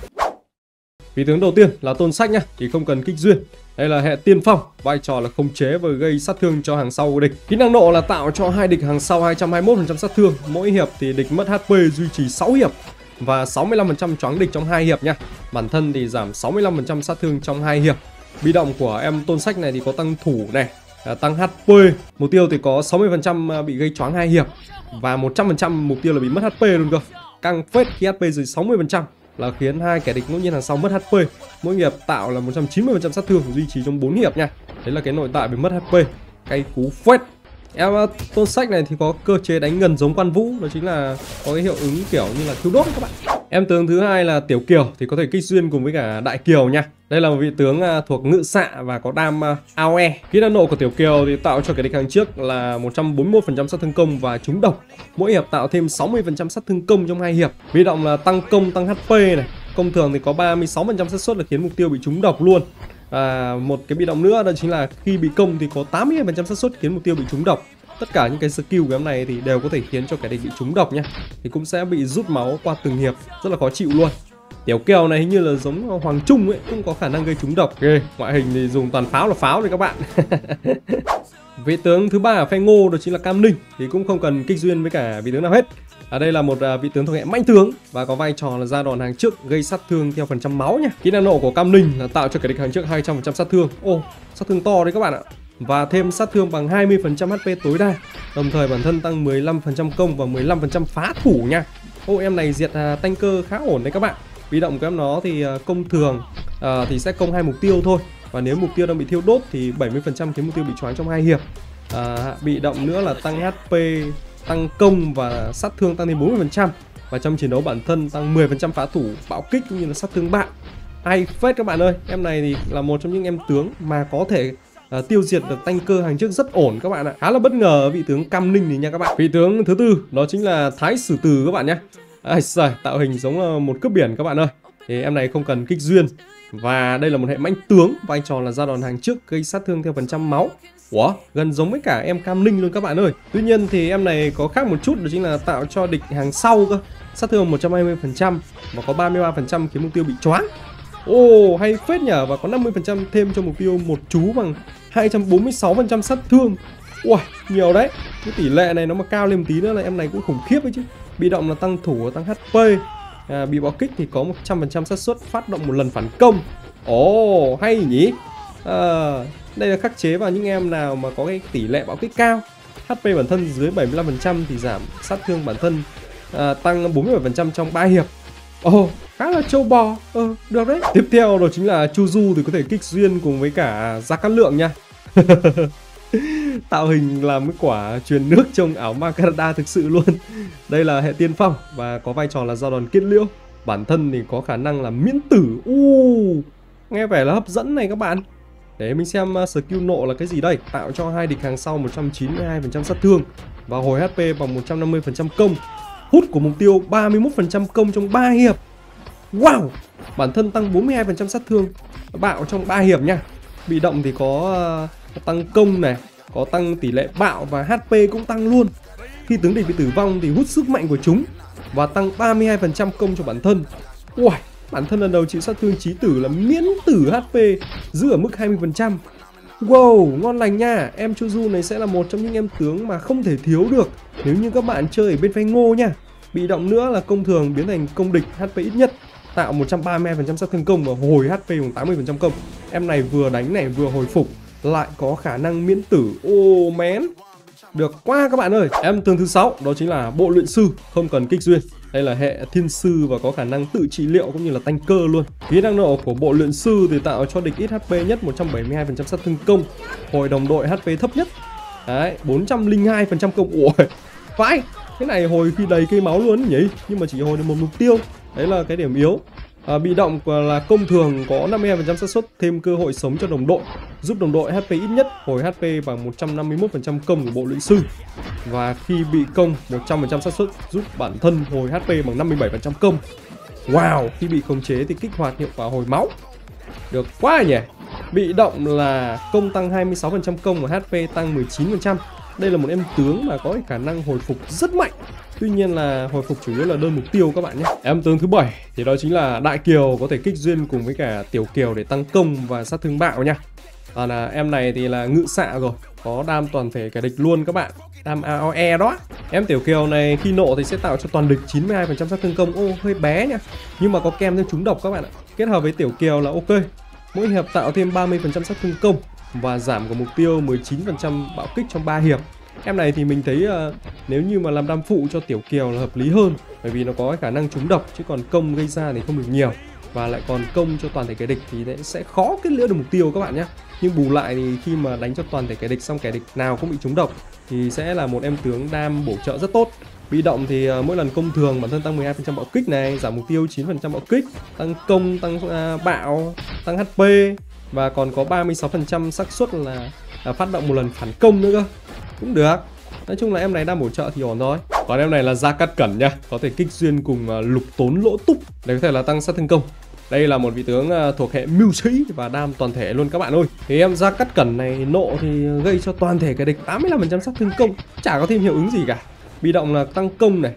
vị tướng đầu tiên là tôn sách nhá thì không cần kích duyên đây là hệ tiên phong, vai trò là khống chế và gây sát thương cho hàng sau của địch. Kỹ năng nộ là tạo cho hai địch hàng sau 221% sát thương. Mỗi hiệp thì địch mất HP duy trì 6 hiệp và 65% choáng địch trong hai hiệp nha. Bản thân thì giảm 65% sát thương trong hai hiệp. Bị động của em tôn sách này thì có tăng thủ này, Ờ, tăng HP. Mục tiêu thì có 60% ờ, bị gây choáng hai hiệp và 100% mục tiêu là bị mất HP luôn cơ. Căng phết khi HP dưới 60% là khiến hai kẻ địch ngẫu nhiên hàng sau mất HP. Mỗi hiệp tạo là 190% sát thương, duy trì trong 4 hiệp nha. Đấy là cái nội tại bị mất HP. Cay cú phết. Em ờ, tôn sách này thì có cơ chế đánh gần giống quan vũ Đó chính là có cái hiệu ứng kiểu như là thiếu đốt các bạn. Em tướng thứ hai là Tiểu Kiều thì có thể kích duyên cùng với cả Đại Kiều nha. Đây là một vị tướng ờ, thuộc ngự xạ và có đam ờ, AOE. Kỹ năng nộ của Tiểu Kiều thì tạo cho kẻ địch hàng trước là 141% sát thương công và trúng độc. Mỗi hiệp tạo thêm 60% sát thương công trong hai hiệp. Bị động là tăng công, tăng HP này. Công thường thì có 36% xác suất là khiến mục tiêu bị trúng độc luôn và một cái bị động nữa đó chính là khi bị công thì có 80% xác suất khiến mục tiêu bị trúng độc. Tất cả những cái skill của em này thì đều có thể khiến cho kẻ địch bị trúng độc nha. Thì cũng sẽ bị rút máu qua từng hiệp, rất là khó chịu luôn. Tiểu kèo này hình như là giống hoàng trung ấy, cũng có khả năng gây trúng độc. Ghê, ngoại hình thì dùng toàn pháo là pháo rồi các bạn. <laughs> Vị tướng thứ ba ở phe Ngô đó chính là Cam Ninh, thì cũng không cần kích duyên với cả vị tướng nào hết. Ở đây là một à, vị tướng thuộc hệ mãnh tướng và có vai trò là ra đòn hàng trước gây sát thương theo phần trăm máu nha. Kỹ năng nộ của Cam Ninh là tạo cho kẻ địch hàng trước 200% sát thương. Ô, sát thương to đấy các bạn ạ. Và thêm sát thương bằng 20% HP tối đa. Đồng thời bản thân tăng 15% công và 15% phá thủ nha. Ô em này diệt à, tanker khá ổn đấy các bạn. Bị động của em nó thì à, công thường uh, thì sẽ công hai mục tiêu thôi. Và nếu mục tiêu đang bị thiêu đốt thì 70% khiến mục tiêu bị choáng trong hai hiệp. uh, bị động nữa là tăng HP tăng công và sát thương tăng lên 40% và trong chiến đấu bản thân tăng 10% phá thủ, bạo kích cũng như là sát thương bạn. Hay phết các bạn ơi, em này thì là một trong những em tướng mà có thể uh, tiêu diệt được tanh cơ hàng trước rất ổn các bạn ạ. Khá là bất ngờ vị tướng Cam Ninh này nha các bạn. Vị tướng thứ tư đó chính là Thái Sử Từ các bạn nhé. Ai trời, tạo hình giống là một cướp biển các bạn ơi. Thì em này không cần kích duyên và đây là một hệ mãnh tướng, vai trò là ra đòn hàng trước gây sát thương theo phần trăm máu. Ủa, gần giống với cả em Cam Ninh luôn các bạn ơi. Tuy nhiên thì em này có khác một chút đó chính là tạo cho địch hàng sau cơ. Sát thương 120% và có 33% khiến mục tiêu bị choáng. Ồ, oh, hay phết nhở và có 50% thêm cho mục tiêu một chú bằng 246% sát thương. Ui, nhiều đấy. Cái tỷ lệ này nó mà cao lên một tí nữa là em này cũng khủng khiếp ấy chứ. Bị động là tăng thủ tăng HP. À, bị bạo kích thì có 100% xác suất phát động một lần phản công. Ồ, oh, hay nhỉ? À, đây là khắc chế vào những em nào mà có cái tỷ lệ bạo kích cao. HP bản thân dưới 75% thì giảm sát thương bản thân à, tăng 47% trong 3 hiệp. Ồ, oh, khá là châu bò. Ờ, được đấy. Tiếp theo đó chính là Chu Du thì có thể kích duyên cùng với cả Gia Cát Lượng nha. <laughs> Tạo hình làm cái quả truyền nước trong áo Macarada thực sự luôn. Đây là hệ tiên phong và có vai trò là giao đòn kết liễu. Bản thân thì có khả năng là miễn tử. Uh, Nghe vẻ là hấp dẫn này các bạn để mình xem à, skill nộ là cái gì đây? Tạo cho hai địch hàng sau 192% sát thương Và hồi HP bằng 150% công. Hút của mục tiêu 31% công trong 3 hiệp. Wow! Bản thân tăng 42% sát thương, Bạo trong 3 hiệp nha. Bị động thì có à, tăng công này, Có tăng tỷ lệ bạo và HP cũng tăng luôn. Khi tướng địch bị tử vong thì hút sức mạnh của chúng Và tăng 32% công cho bản thân. Wow Bản thân lần đầu chịu sát thương chí tử là miễn tử HP giữ ở mức 20%. Wow, ngon lành nha. Em Chuju này sẽ là một trong những em tướng mà không thể thiếu được nếu như các bạn chơi ở bên phe ngô nha. Bị động nữa là công thường biến thành công địch HP ít nhất tạo 132% sát thương công và hồi HP bằng 80% công. Em này vừa đánh này vừa hồi phục lại có khả năng miễn tử. Ô oh, mén. Được quá các bạn ơi. Em tướng thứ sáu đó chính là bộ luyện sư, không cần kích duyên. Đây là hệ thiên sư và có khả năng tự trị liệu cũng như là tanh cơ luôn. Kỹ năng nộ của bộ luyện sư thì tạo cho địch ít HP nhất 172% sát thương công. Hồi đồng đội HP thấp nhất. Đấy, 402% công. Ủa, vãi. Cái này hồi khi đầy cây máu luôn nhỉ? Nhưng mà chỉ hồi được một mục tiêu. Đấy là cái điểm yếu. À, bị động là công thường có 52% xác suất thêm cơ hội sống cho đồng đội, giúp đồng đội HP ít nhất hồi HP bằng 151% công của bộ luyện sư. Và khi bị công 100% xác suất giúp bản thân hồi HP bằng 57% công. Wow, khi bị khống chế thì kích hoạt hiệu quả hồi máu. Được quá nhỉ. Bị động là công tăng 26% công và HP tăng 19%. Đây là một em tướng mà có khả năng hồi phục rất mạnh Tuy nhiên là hồi phục chủ yếu là đơn mục tiêu các bạn nhé. Em tướng thứ bảy thì đó chính là Đại Kiều có thể kích duyên cùng với cả Tiểu Kiều để tăng công và sát thương bạo nha. Còn là em này thì là ngự xạ rồi, Có đam toàn thể kẻ địch luôn các bạn. Đam AOE đó. Em Tiểu Kiều này khi nộ thì sẽ tạo cho toàn địch 92% sát thương công. Ô, hơi bé nha. Nhưng mà có kem thêm trúng độc các bạn ạ. Kết hợp với Tiểu Kiều là ok. Mỗi hiệp tạo thêm 30% sát thương công Và giảm của mục tiêu 19% bạo kích trong 3 hiệp. Em này thì mình thấy uh, nếu như mà làm đam phụ cho Tiểu Kiều là hợp lý hơn Bởi vì nó có cái khả năng trúng độc chứ còn công gây ra thì không được nhiều. Và lại còn công cho toàn thể kẻ địch thì sẽ khó kết liễu được mục tiêu các bạn nhé. Nhưng bù lại thì khi mà đánh cho toàn thể kẻ địch xong kẻ địch nào cũng bị trúng độc Thì sẽ là một em tướng đam bổ trợ rất tốt. Bị động thì uh, mỗi lần công thường bản thân tăng 12% bạo kích này, giảm mục tiêu 9% bạo kích, tăng công, tăng uh, bạo, tăng HP và còn có 36% xác suất là à, phát động một lần phản công nữa cơ. Cũng được. Nói chung là em này đang bổ trợ thì ổn thôi. Còn em này là Gia cắt Cẩn nha Có thể kích duyên cùng uh, lục tốn lỗ túc Để có thể là tăng sát thương công. Đây là một vị tướng à, thuộc hệ mưu sĩ và đam toàn thể luôn các bạn ơi. Thì em Gia cắt Cẩn này nộ thì gây cho toàn thể cái địch 85% sát thương công Chả có thêm hiệu ứng gì cả. Bị động là tăng công này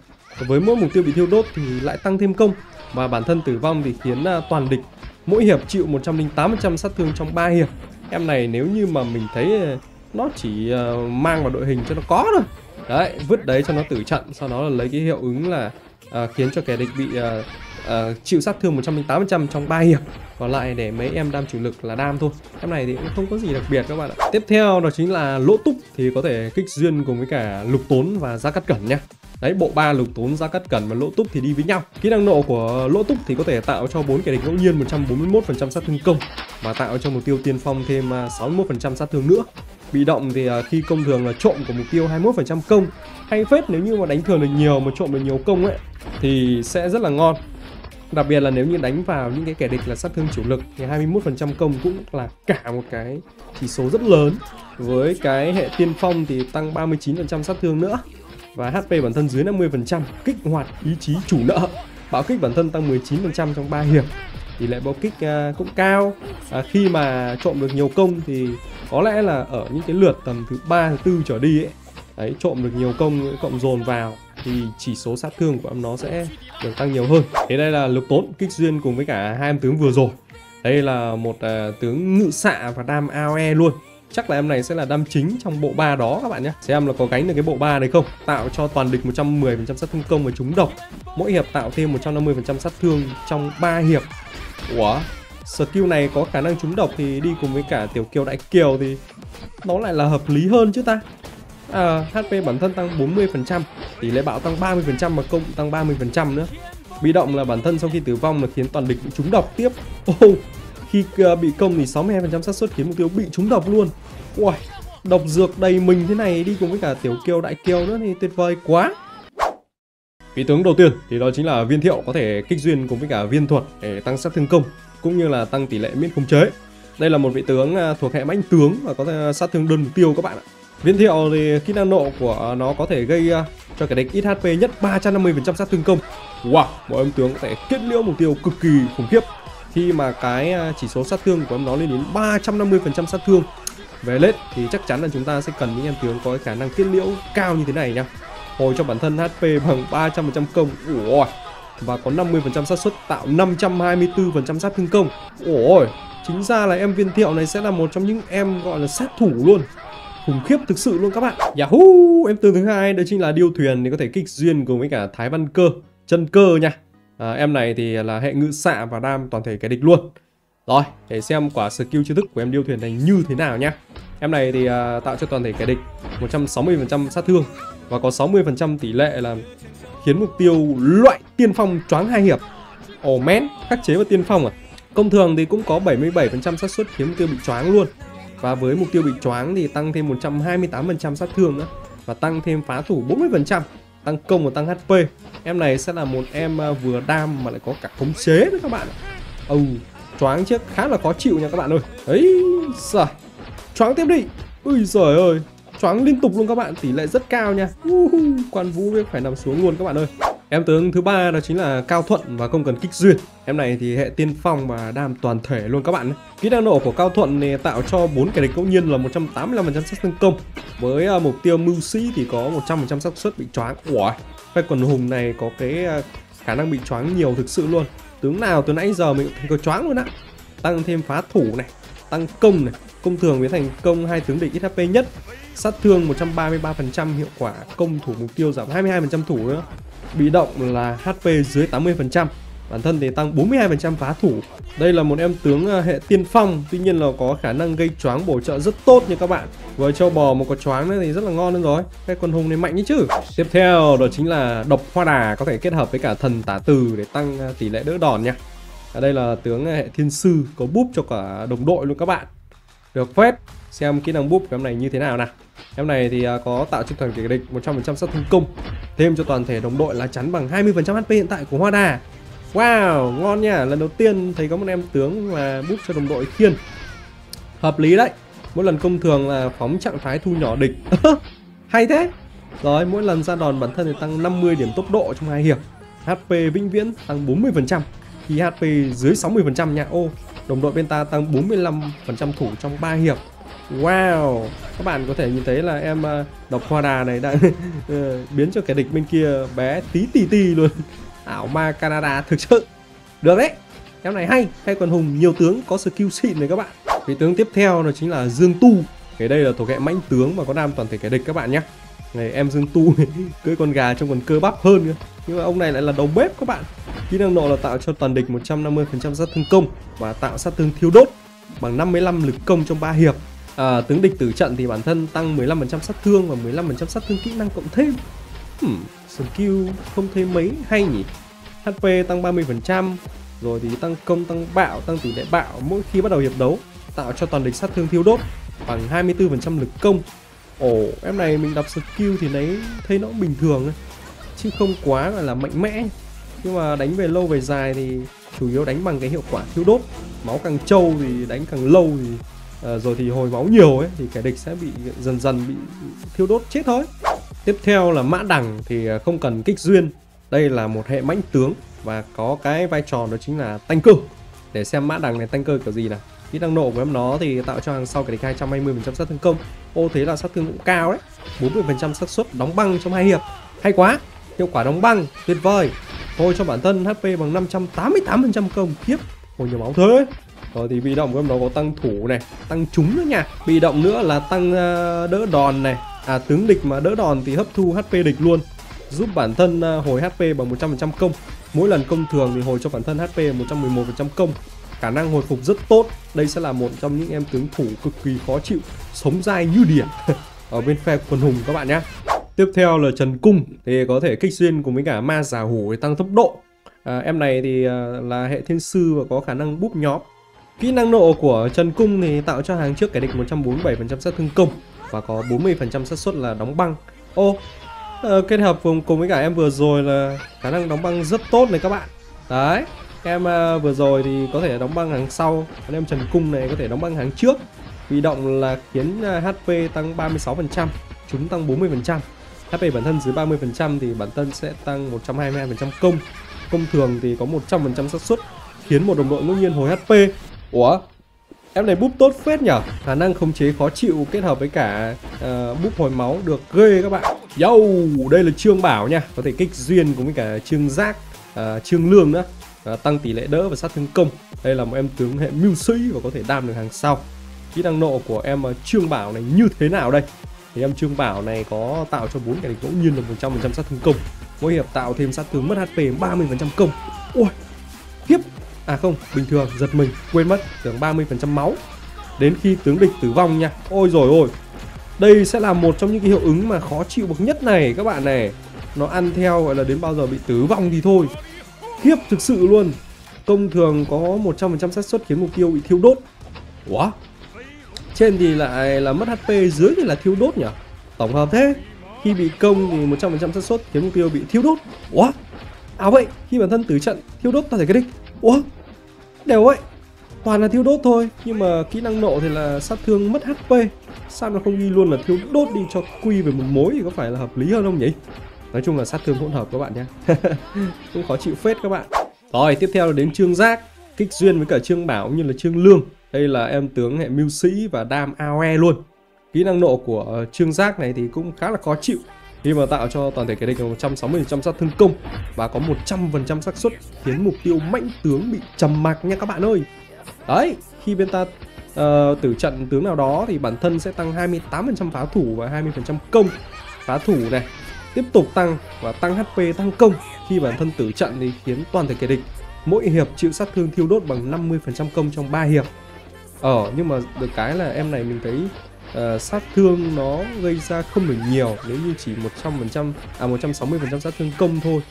Với mỗi mục tiêu bị thiêu đốt thì lại tăng thêm công Và bản thân tử vong thì khiến à, toàn địch mỗi hiệp chịu 108% sát thương trong 3 hiệp. Em này nếu như mà mình thấy nó chỉ uh, mang vào đội hình cho nó có thôi. Đấy vứt đấy cho nó tử trận sau đó là lấy cái hiệu ứng là uh, khiến cho kẻ địch bị uh, uh, chịu sát thương 108% trong 3 hiệp. Còn lại để mấy em đam chủ lực là đam thôi. Em này thì cũng không có gì đặc biệt các bạn ạ. Tiếp theo đó chính là lỗ túc thì có thể kích duyên cùng với cả lục tốn và giá cắt cẩn nhá Đấy, bộ ba lục tốn ra cắt cẩn và lỗ túc thì đi với nhau. Kỹ năng nộ của lỗ túc thì có thể tạo cho bốn kẻ địch ngẫu nhiên 141% sát thương công và tạo cho mục tiêu tiên phong thêm 61% sát thương nữa. Bị động thì à, khi công thường là trộm của mục tiêu 21% công. Hay phết nếu như mà đánh thường được nhiều mà trộm được nhiều công ấy thì sẽ rất là ngon. Đặc biệt là nếu như đánh vào những cái kẻ địch là sát thương chủ lực thì 21% công cũng là cả một cái chỉ số rất lớn. Với cái hệ tiên phong thì tăng 39% sát thương nữa và HP bản thân dưới 50%, kích hoạt ý chí chủ nợ. Bạo kích bản thân tăng 19% trong 3 hiệp. Tỷ lệ bạo kích ờ, cũng cao. À, khi mà trộm được nhiều công thì có lẽ là ở những cái lượt tầm thứ ba thứ tư trở đi ấy, đấy trộm được nhiều công cộng dồn vào thì chỉ số sát thương của em nó sẽ được tăng nhiều hơn. Thế đây là lực tốn kích duyên cùng với cả hai em tướng vừa rồi. Đây là một à, tướng ngự xạ và đam AOE luôn chắc là em này sẽ là đam chính trong bộ ba đó các bạn nhé xem là có gánh được cái bộ ba này không tạo cho toàn địch 110% sát thương công và trúng độc mỗi hiệp tạo thêm 150% sát thương trong 3 hiệp ủa? Skill này có khả năng trúng độc thì đi cùng với cả tiểu kiều đại kiều thì nó lại là hợp lý hơn chứ ta. À, HP bản thân tăng 40% tỷ lệ bạo tăng 30% mà công tăng 30% nữa. Bị động là bản thân sau khi tử vong là khiến toàn địch bị trúng độc tiếp. Oh, khi uh, bị công thì 62% xác suất khiến mục tiêu bị trúng độc luôn. Wow, độc dược đầy mình thế này đi cùng với cả tiểu kiều đại kiều nữa thì tuyệt vời quá. Vị tướng đầu tiên thì đó chính là viên thiệu có thể kích duyên cùng với cả viên thuật để tăng sát thương công cũng như là tăng tỷ lệ miễn khống chế. Đây là một vị tướng à, thuộc hệ mãnh tướng và có thể sát thương đơn mục tiêu các bạn ạ. Viên thiệu thì kỹ năng nộ của nó có thể gây à, cho kẻ địch ít HP nhất 350% sát thương công. Wow, một âm tướng có thể kết liễu mục tiêu cực kỳ khủng khiếp khi mà cái à, chỉ số sát thương của em nó lên đến 350% sát thương về lết thì chắc chắn là chúng ta sẽ cần những em tướng có khả năng kết liễu cao như thế này nha hồi cho bản thân HP bằng 300% công. Ủa và có 50% xác suất tạo 524% sát thương công. Ôi chính ra là em viên thiệu này sẽ là một trong những em gọi là sát thủ luôn. Khủng khiếp thực sự luôn các bạn. Yahoo! Em tướng thứ hai đó chính là điêu thuyền thì có thể kích duyên cùng với cả thái văn cơ chân cơ nha. À, em này thì là hệ ngự xạ và đam toàn thể kẻ địch luôn. Rồi để xem quả skill chiêu thức của em điêu thuyền này như thế nào nhá em này thì à, tạo cho toàn thể kẻ địch 160% sát thương và có 60% tỷ lệ là khiến mục tiêu loại tiên phong choáng hai hiệp ồ oh men, khắc chế và tiên phong à. Công thường thì cũng có 77% xác suất khiến mục tiêu bị choáng luôn. Và với mục tiêu bị choáng thì tăng thêm 128% sát thương nữa và tăng thêm phá thủ 40% tăng công và tăng HP em này sẽ là một em à, vừa đam mà lại có cả khống chế đấy các bạn Ồ, oh, choáng trước khá là khó chịu nha các bạn ơi. Ấy giời choáng tiếp đi. Ui giời ơi choáng liên tục luôn các bạn, tỷ lệ rất cao nha. Uh quan vũ biết phải nằm xuống luôn các bạn ơi. Em tướng thứ ba đó chính là cao thuận và không cần kích duyên. Em này thì hệ tiên phong và đam toàn thể luôn các bạn kỹ năng nổ của cao thuận này tạo cho bốn kẻ địch ngẫu nhiên là 185% sát thương công. Với à, mục tiêu mưu sĩ thì có 100% xác suất bị choáng. Ủa phải quần hùng này có cái à, khả năng bị choáng nhiều thực sự luôn. Tướng nào từ nãy giờ mình thấy có choáng luôn á. Tăng thêm phá thủ này, tăng công này công thường biến thành công hai tướng địch ít HP nhất. Sát thương 133% hiệu quả công thủ mục tiêu giảm 22% thủ nữa. Bị động là HP dưới 80% bản thân thì tăng 42% phá thủ. Đây là một em tướng ờ, hệ tiên phong, tuy nhiên là có khả năng gây choáng bổ trợ rất tốt nha các bạn. Với châu bò một có choáng nữa thì rất là ngon luôn rồi. Cái con hùng này mạnh như chứ. Tiếp theo đó chính là độc hoa đà, có thể kết hợp với cả thần tả từ để tăng ờ, tỷ lệ đỡ đòn nha. Ở đây là tướng ờ, hệ thiên sư có búp cho cả đồng đội luôn các bạn được phết xem kỹ năng búp của em này như thế nào nào. Em này thì à, có tạo cho toàn kẻ địch 100% sát thương công thêm cho toàn thể đồng đội lá chắn bằng 20% HP hiện tại của Hoa Đà. Wow, ngon nha, lần đầu tiên thấy có một em tướng là búp cho đồng đội khiên. Hợp lý đấy. Mỗi lần công thường là phóng trạng thái thu nhỏ địch. <laughs> Hay thế. Rồi, mỗi lần ra đòn bản thân thì tăng 50 điểm tốc độ trong hai hiệp. HP vĩnh viễn tăng 40% Khi HP dưới 60% nha. Ô, đồng đội bên ta tăng 45% thủ trong 3 hiệp. Wow! Các bạn có thể nhìn thấy là em ờ, đọc hoa đà này đang <laughs> ờ, biến cho kẻ địch bên kia bé tí tì tì luôn. Ảo ma Canada thực sự. Được đấy. Em này hay. Hay còn hùng, nhiều tướng có skill xịn này các bạn. Vị tướng tiếp theo đó chính là Dương Tu. Cái đây là thuộc hệ mãnh tướng và có nam toàn thể kẻ địch các bạn nhé này em dương tu <laughs> cưỡi con gà trông còn cơ bắp hơn nữa nhưng mà ông này lại là đầu bếp các bạn. Kỹ năng nộ là tạo cho toàn địch 150% sát thương công và tạo sát thương thiêu đốt bằng 55 lực công trong 3 hiệp. À, tướng địch tử trận thì bản thân tăng 15% sát thương và 15% sát thương kỹ năng cộng thêm. Hmm, skill không thấy mấy hay nhỉ? HP tăng 30% rồi thì tăng công tăng bạo tăng tỷ lệ bạo mỗi khi bắt đầu hiệp đấu tạo cho toàn địch sát thương thiêu đốt bằng 24% lực công ồ em này mình đọc skill thì lấy thấy nó bình thường chứ không quá gọi là mạnh mẽ. Nhưng mà đánh về lâu về dài thì chủ yếu đánh bằng cái hiệu quả thiêu đốt. Máu càng trâu thì đánh càng lâu thì à, rồi thì hồi máu nhiều ấy thì kẻ địch sẽ bị dần dần bị thiêu đốt chết thôi. Tiếp theo là mã đằng thì ờ, không cần kích duyên. Đây là một hệ mãnh tướng và có cái vai trò đó chính là tanh cơ để xem mã đằng này tanh cơ kiểu gì nào kỹ năng nộ của em nó thì tạo cho hàng sau cái địch 220% sát thương công. Ô, thế là sát thương cũng cao đấy. 40% xác suất đóng băng trong hai hiệp. Hay quá, hiệu quả đóng băng tuyệt vời. Thôi cho bản thân HP bằng 588% công kiếp. Ôi, nhiều máu thế. Rồi thì bị động của em nó có tăng thủ này, tăng trúng nữa nha. Bị động nữa là tăng ờ, đỡ đòn này. À tướng địch mà đỡ đòn thì hấp thu HP địch luôn. Giúp bản thân ờ, hồi HP bằng 100% công. Mỗi lần công thường thì hồi cho bản thân HP 111% công khả năng hồi phục rất tốt. Đây sẽ là một trong những em tướng thủ cực kỳ khó chịu sống dai như đỉa <laughs> ở bên phe quần hùng các bạn nhé. Tiếp theo là trần cung thì có thể kích duyên cùng với cả ma giả hủ để tăng tốc độ. À, em này thì à, là hệ thiên sư và có khả năng búp nhóm kỹ năng nộ của trần cung thì tạo cho hàng trước kẻ địch 147% sát thương công và có 40% xác suất là đóng băng. Ô à, kết hợp cùng, cùng với cả em vừa rồi là khả năng đóng băng rất tốt này các bạn. Đấy em uh, vừa rồi thì có thể đóng băng hàng sau. Còn em trần cung này có thể đóng băng hàng trước. Bị động là khiến ờ, uh, hp tăng 36% chúng tăng 40% hp bản thân dưới 30% thì bản thân sẽ tăng 122% công. Công thường thì có 100% xác suất khiến một đồng đội ngẫu nhiên hồi hp ủa em này búp tốt phết nhở? Khả năng khống chế khó chịu kết hợp với cả uh, búp hồi máu được ghê các bạn. Yo đây là trương bảo nha. Có thể kích duyên cùng với cả trương giác uh, trương lương nữa à, tăng tỷ lệ đỡ và sát thương công. Đây là một em tướng hệ mưu sĩ và có thể đam được hàng sau. Kỹ năng nộ của em à, trương bảo này như thế nào đây? Thì em trương bảo này có tạo cho bốn kẻ địch ngẫu nhiên là 100% sát thương công. Mỗi hiệp tạo thêm sát thương mất hp 30% công. Ui khiếp. À không bình thường giật mình quên mất tưởng 30% máu. Đến khi tướng địch tử vong nha. Ôi rồi ôi. Đây sẽ là một trong những cái hiệu ứng mà khó chịu bậc nhất này các bạn này. Nó ăn theo gọi là đến bao giờ bị tử vong thì thôi khiếp thực sự luôn. Công thường có 100% xác suất khiến mục tiêu bị thiêu đốt. Ủa? Trên thì lại là mất HP dưới thì là thiêu đốt nhỉ? Tổng hợp thế khi bị công thì 100% xác suất khiến mục tiêu bị thiêu đốt. Ủa? Ảo vậy khi bản thân tử trận thiêu đốt ta thể cái đích. Ủa? Đều vậy toàn là thiêu đốt thôi nhưng mà kỹ năng nộ thì là sát thương mất HP sao nó không ghi luôn là thiêu đốt đi cho quy về một mối thì có phải là hợp lý hơn không nhỉ nói chung là sát thương hỗn hợp các bạn nhé. <laughs> Cũng khó chịu phết các bạn. Rồi tiếp theo là đến trương giác kích duyên với cả trương bảo như là trương lương. Đây là em tướng hệ mưu sĩ và đam aoe luôn. Kỹ năng nộ của ờ, trương giác này thì cũng khá là khó chịu. Khi mà tạo cho toàn thể kẻ địch 160% sát thương công và có 100% xác suất khiến mục tiêu mãnh tướng bị trầm mặc nha các bạn ơi. Đấy khi bên ta uh, tử trận tướng nào đó thì bản thân sẽ tăng 28% phá thủ và 20% công. Phá thủ này tiếp tục tăng và tăng HP tăng công. Khi bản thân tử trận thì khiến toàn thể kẻ địch mỗi hiệp chịu sát thương thiêu đốt bằng 50% công trong 3 hiệp. Ờ nhưng mà được cái là em này mình thấy uh, sát thương nó gây ra không được nhiều. Nếu như chỉ 100% à 160% sát thương công thôi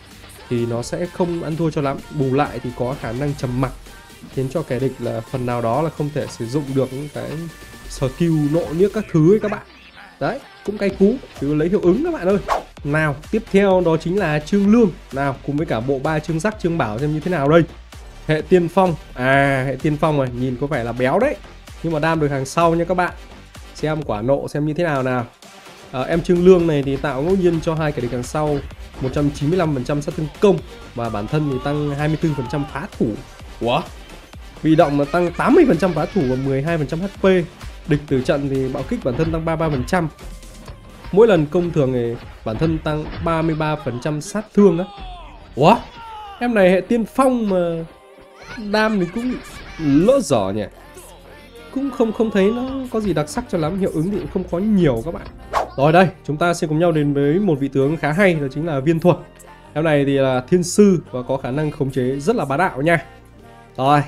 thì nó sẽ không ăn thua cho lắm. Bù lại thì có khả năng trầm mặc khiến cho kẻ địch là phần nào đó là không thể sử dụng được những cái skill nộ như các thứ ấy các bạn. Đấy cũng cay cú cứ lấy hiệu ứng các bạn ơi. Nào tiếp theo đó chính là trương lương. Nào cùng với cả bộ ba trương sắc trương bảo xem như thế nào đây. Hệ tiên phong. À hệ tiên phong rồi nhìn có vẻ là béo đấy. Nhưng mà đam được hàng sau nha các bạn. Xem quả nộ xem như thế nào nào. À, em trương lương này thì tạo ngẫu nhiên cho hai kẻ địch hàng sau 195% sát thương công và bản thân thì tăng 24% phá thủ. Ủa? Bị động là tăng 80% phá thủ và 12% HP Địch từ trận thì bạo kích bản thân tăng 33% Mỗi lần công thường thì bản thân tăng 33% sát thương á. Ủa? Em này hệ tiên phong mà Đam thì cũng lỡ dở nhỉ? Cũng không không thấy nó có gì đặc sắc cho lắm. Hiệu ứng thì cũng không có nhiều các bạn. Rồi đây, chúng ta sẽ cùng nhau đến với một vị tướng khá hay, đó chính là viên thuật. Em này thì là thiên sư và có khả năng khống chế rất là bá đạo nha. Rồi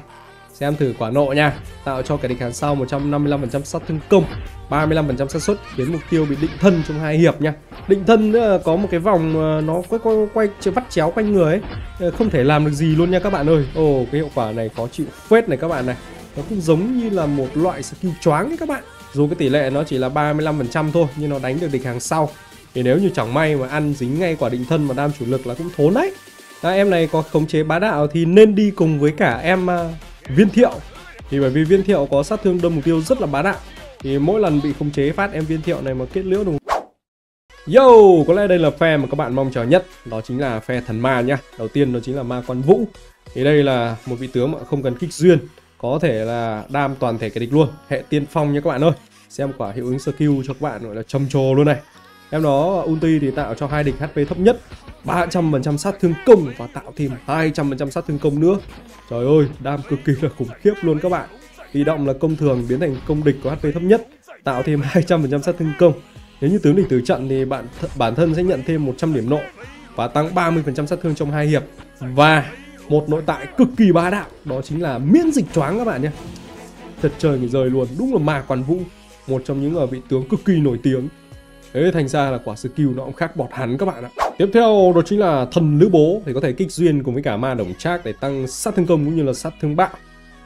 xem thử quả nộ nha. Tạo cho kẻ địch hàng sau 155% sát thương công 35% xác suất khiến mục tiêu bị định thân trong hai hiệp nha. Định thân ờ, có một cái vòng ờ, nó quay quay, quay vắt chéo quanh người ấy. Ờ, không thể làm được gì luôn nha các bạn ơi. Ồ cái hiệu quả này khó chịu phết này các bạn này. Nó cũng giống như là một loại skill choáng đấy các bạn. Dù cái tỷ lệ nó chỉ là 35% thôi nhưng nó đánh được địch hàng sau. Thì nếu như chẳng may mà ăn dính ngay quả định thân mà đam chủ lực là cũng thốn đấy. À, em này có khống chế bá đạo thì nên đi cùng với cả em à, viên thiệu. Thì bởi vì viên thiệu có sát thương đâm mục tiêu rất là bá đạo thì mỗi lần bị khống chế phát em viên thiệu này mà kết liễu đúng Yo, có lẽ đây là phe mà các bạn mong chờ nhất Đó chính là phe thần ma nhá. Đầu tiên đó chính là ma quan vũ. Thì đây là một vị tướng mà không cần kích duyên Có thể là đam toàn thể kẻ địch luôn. Hệ tiên phong nha các bạn ơi. Xem quả hiệu ứng skill cho các bạn gọi là trầm trồ luôn này. Em đó ulti thì tạo cho hai địch HP thấp nhất 300% sát thương công và tạo thêm 200% sát thương công nữa. Trời ơi, đam cực kỳ là khủng khiếp luôn các bạn. Bị động là công thường biến thành công địch có HP thấp nhất Tạo thêm 200% sát thương công. Nếu như tướng địch từ trận thì bạn th bản thân sẽ nhận thêm 100 điểm nộ Và tăng 30% sát thương trong hai hiệp. Và một nội tại cực kỳ bá đạo Đó chính là miễn dịch choáng các bạn nhé. Thật trời người rời luôn, đúng là mà quản vũ Một trong những ở vị tướng cực kỳ nổi tiếng. Thế thành ra là quả skill nó cũng khác bọt hắn các bạn ạ. Tiếp theo, đó chính là thần lữ bố, Thì có thể kích duyên cùng với cả ma đồng trác để tăng sát thương công cũng như là sát thương bạo.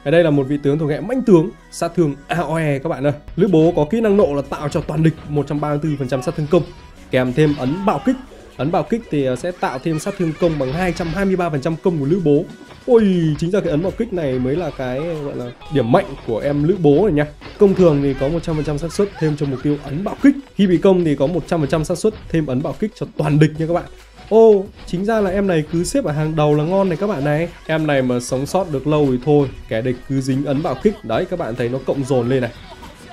Ở đây là một vị tướng thuộc hệ mãnh tướng, sát thương AOE các bạn ơi. Lữ bố có kỹ năng nộ là tạo cho toàn địch 134% sát thương công, kèm thêm ấn bạo kích ấn bạo kích thì ờ, sẽ tạo thêm sát thương công bằng 223% công của lữ bố. Ôi chính ra cái ấn bạo kích này mới là cái gọi là điểm mạnh của em lữ bố này nha. Công thường thì có 100% xác suất thêm cho mục tiêu ấn bạo kích. Khi bị công thì có 100% xác suất thêm ấn bạo kích cho toàn địch nha các bạn. Ô, chính ra là em này cứ xếp ở hàng đầu là ngon này các bạn này. Em này mà sống sót được lâu thì thôi Kẻ địch cứ dính ấn bạo kích. Đấy các bạn thấy nó cộng dồn lên này.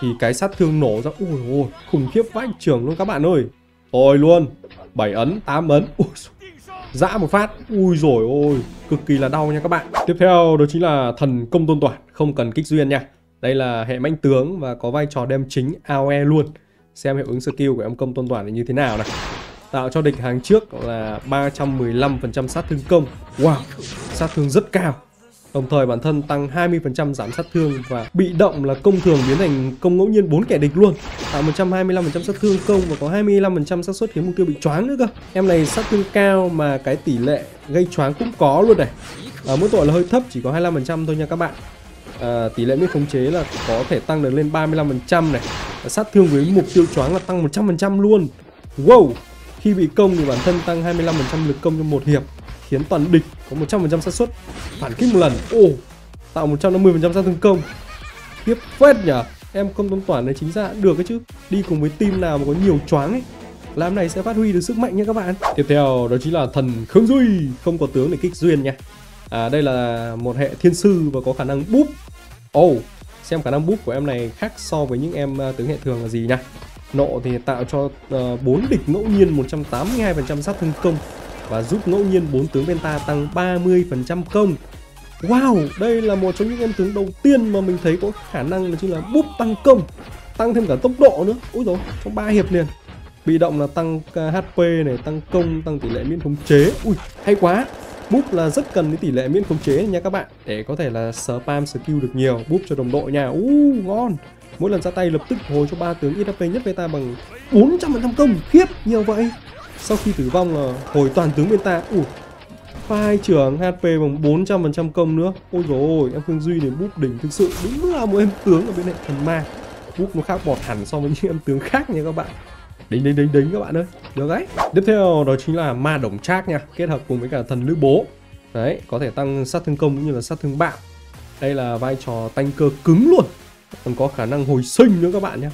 Thì cái sát thương nổ ra Ui ôi, khủng khiếp vãi trưởng luôn các bạn ơi. Thôi luôn. 7 ấn, 8 ấn. Ui, Dã một phát. Ui rồi ôi Cực kỳ là đau nha các bạn. Tiếp theo đó chính là thần công tôn toàn Không cần kích duyên nha. Đây là hệ mãnh tướng Và có vai trò đem chính AOE luôn. Xem hiệu ứng skill của em công tôn toàn là như thế nào này. Tạo cho địch hàng trước là 315% sát thương công. Wow, sát thương rất cao. Đồng thời bản thân tăng 20% giảm sát thương và bị động là công thường biến thành công ngẫu nhiên bốn kẻ địch luôn. Tạo 125% sát thương công và có 25% xác suất khiến mục tiêu bị choáng nữa cơ. Em này sát thương cao mà cái tỷ lệ gây choáng cũng có luôn này. À, mỗi tội là hơi thấp chỉ có 25% thôi nha các bạn. À, tỷ lệ miễn khống chế là có thể tăng được lên 35% này. À, sát thương với mục tiêu choáng là tăng 100% luôn. Wow, khi bị công thì bản thân tăng 25% lực công trong một hiệp khiến toàn địch có 100% xác suất phản kích một lần. Ồ, tạo 150% sát thương công. Tiếp phết nhở. Em công tôn toàn này chính ra được cái chứ. Đi cùng với team nào mà có nhiều choáng ấy làm này sẽ phát huy được sức mạnh nha các bạn. Tiếp theo đó chính là thần Khương Duy, không có tướng để kích duyên nha. À đây là một hệ thiên sư và có khả năng búp. ô oh, xem khả năng búp của em này khác so với những em à, tướng hệ thường là gì nha. Nộ thì tạo cho ờ, uh, 4 địch ngẫu nhiên 182% sát thương công và giúp ngẫu nhiên 4 tướng Penta tăng 30% công. Wow, đây là một trong những em tướng đầu tiên mà mình thấy có khả năng là chính là búp tăng công, tăng thêm cả tốc độ nữa. Úi rồi, trong 3 hiệp liền. Bị động là tăng HP này, tăng công, tăng tỷ lệ miễn khống chế. Ui, hay quá. Búp là rất cần cái tỷ lệ miễn khống chế nha các bạn Để có thể là spam skill được nhiều Búp cho đồng đội nha u ngon Mỗi lần ra tay lập tức hồi cho ba tướng ít HP nhất Beta bằng 400% công Khiếp nhiều vậy sau khi tử vong là hồi toàn tướng Beta Ủa Phai trưởng HP bằng 400% công nữa. Ôi dồi ôi, em Phương Duy này búp đỉnh thực sự. Đúng là một em tướng ở bên này. Thần ma. Búp nó khác bọt hẳn so với những em tướng khác nha các bạn. Đính đính đính đính các bạn ơi. Được đấy. Tiếp theo đó chính là ma đồng trác nha. Kết hợp cùng với cả thần nữ bố. Đấy, có thể tăng sát thương công cũng như là sát thương bạo. Đây là vai trò tanh cơ cứng luôn. Còn có khả năng hồi sinh nữa các bạn nhé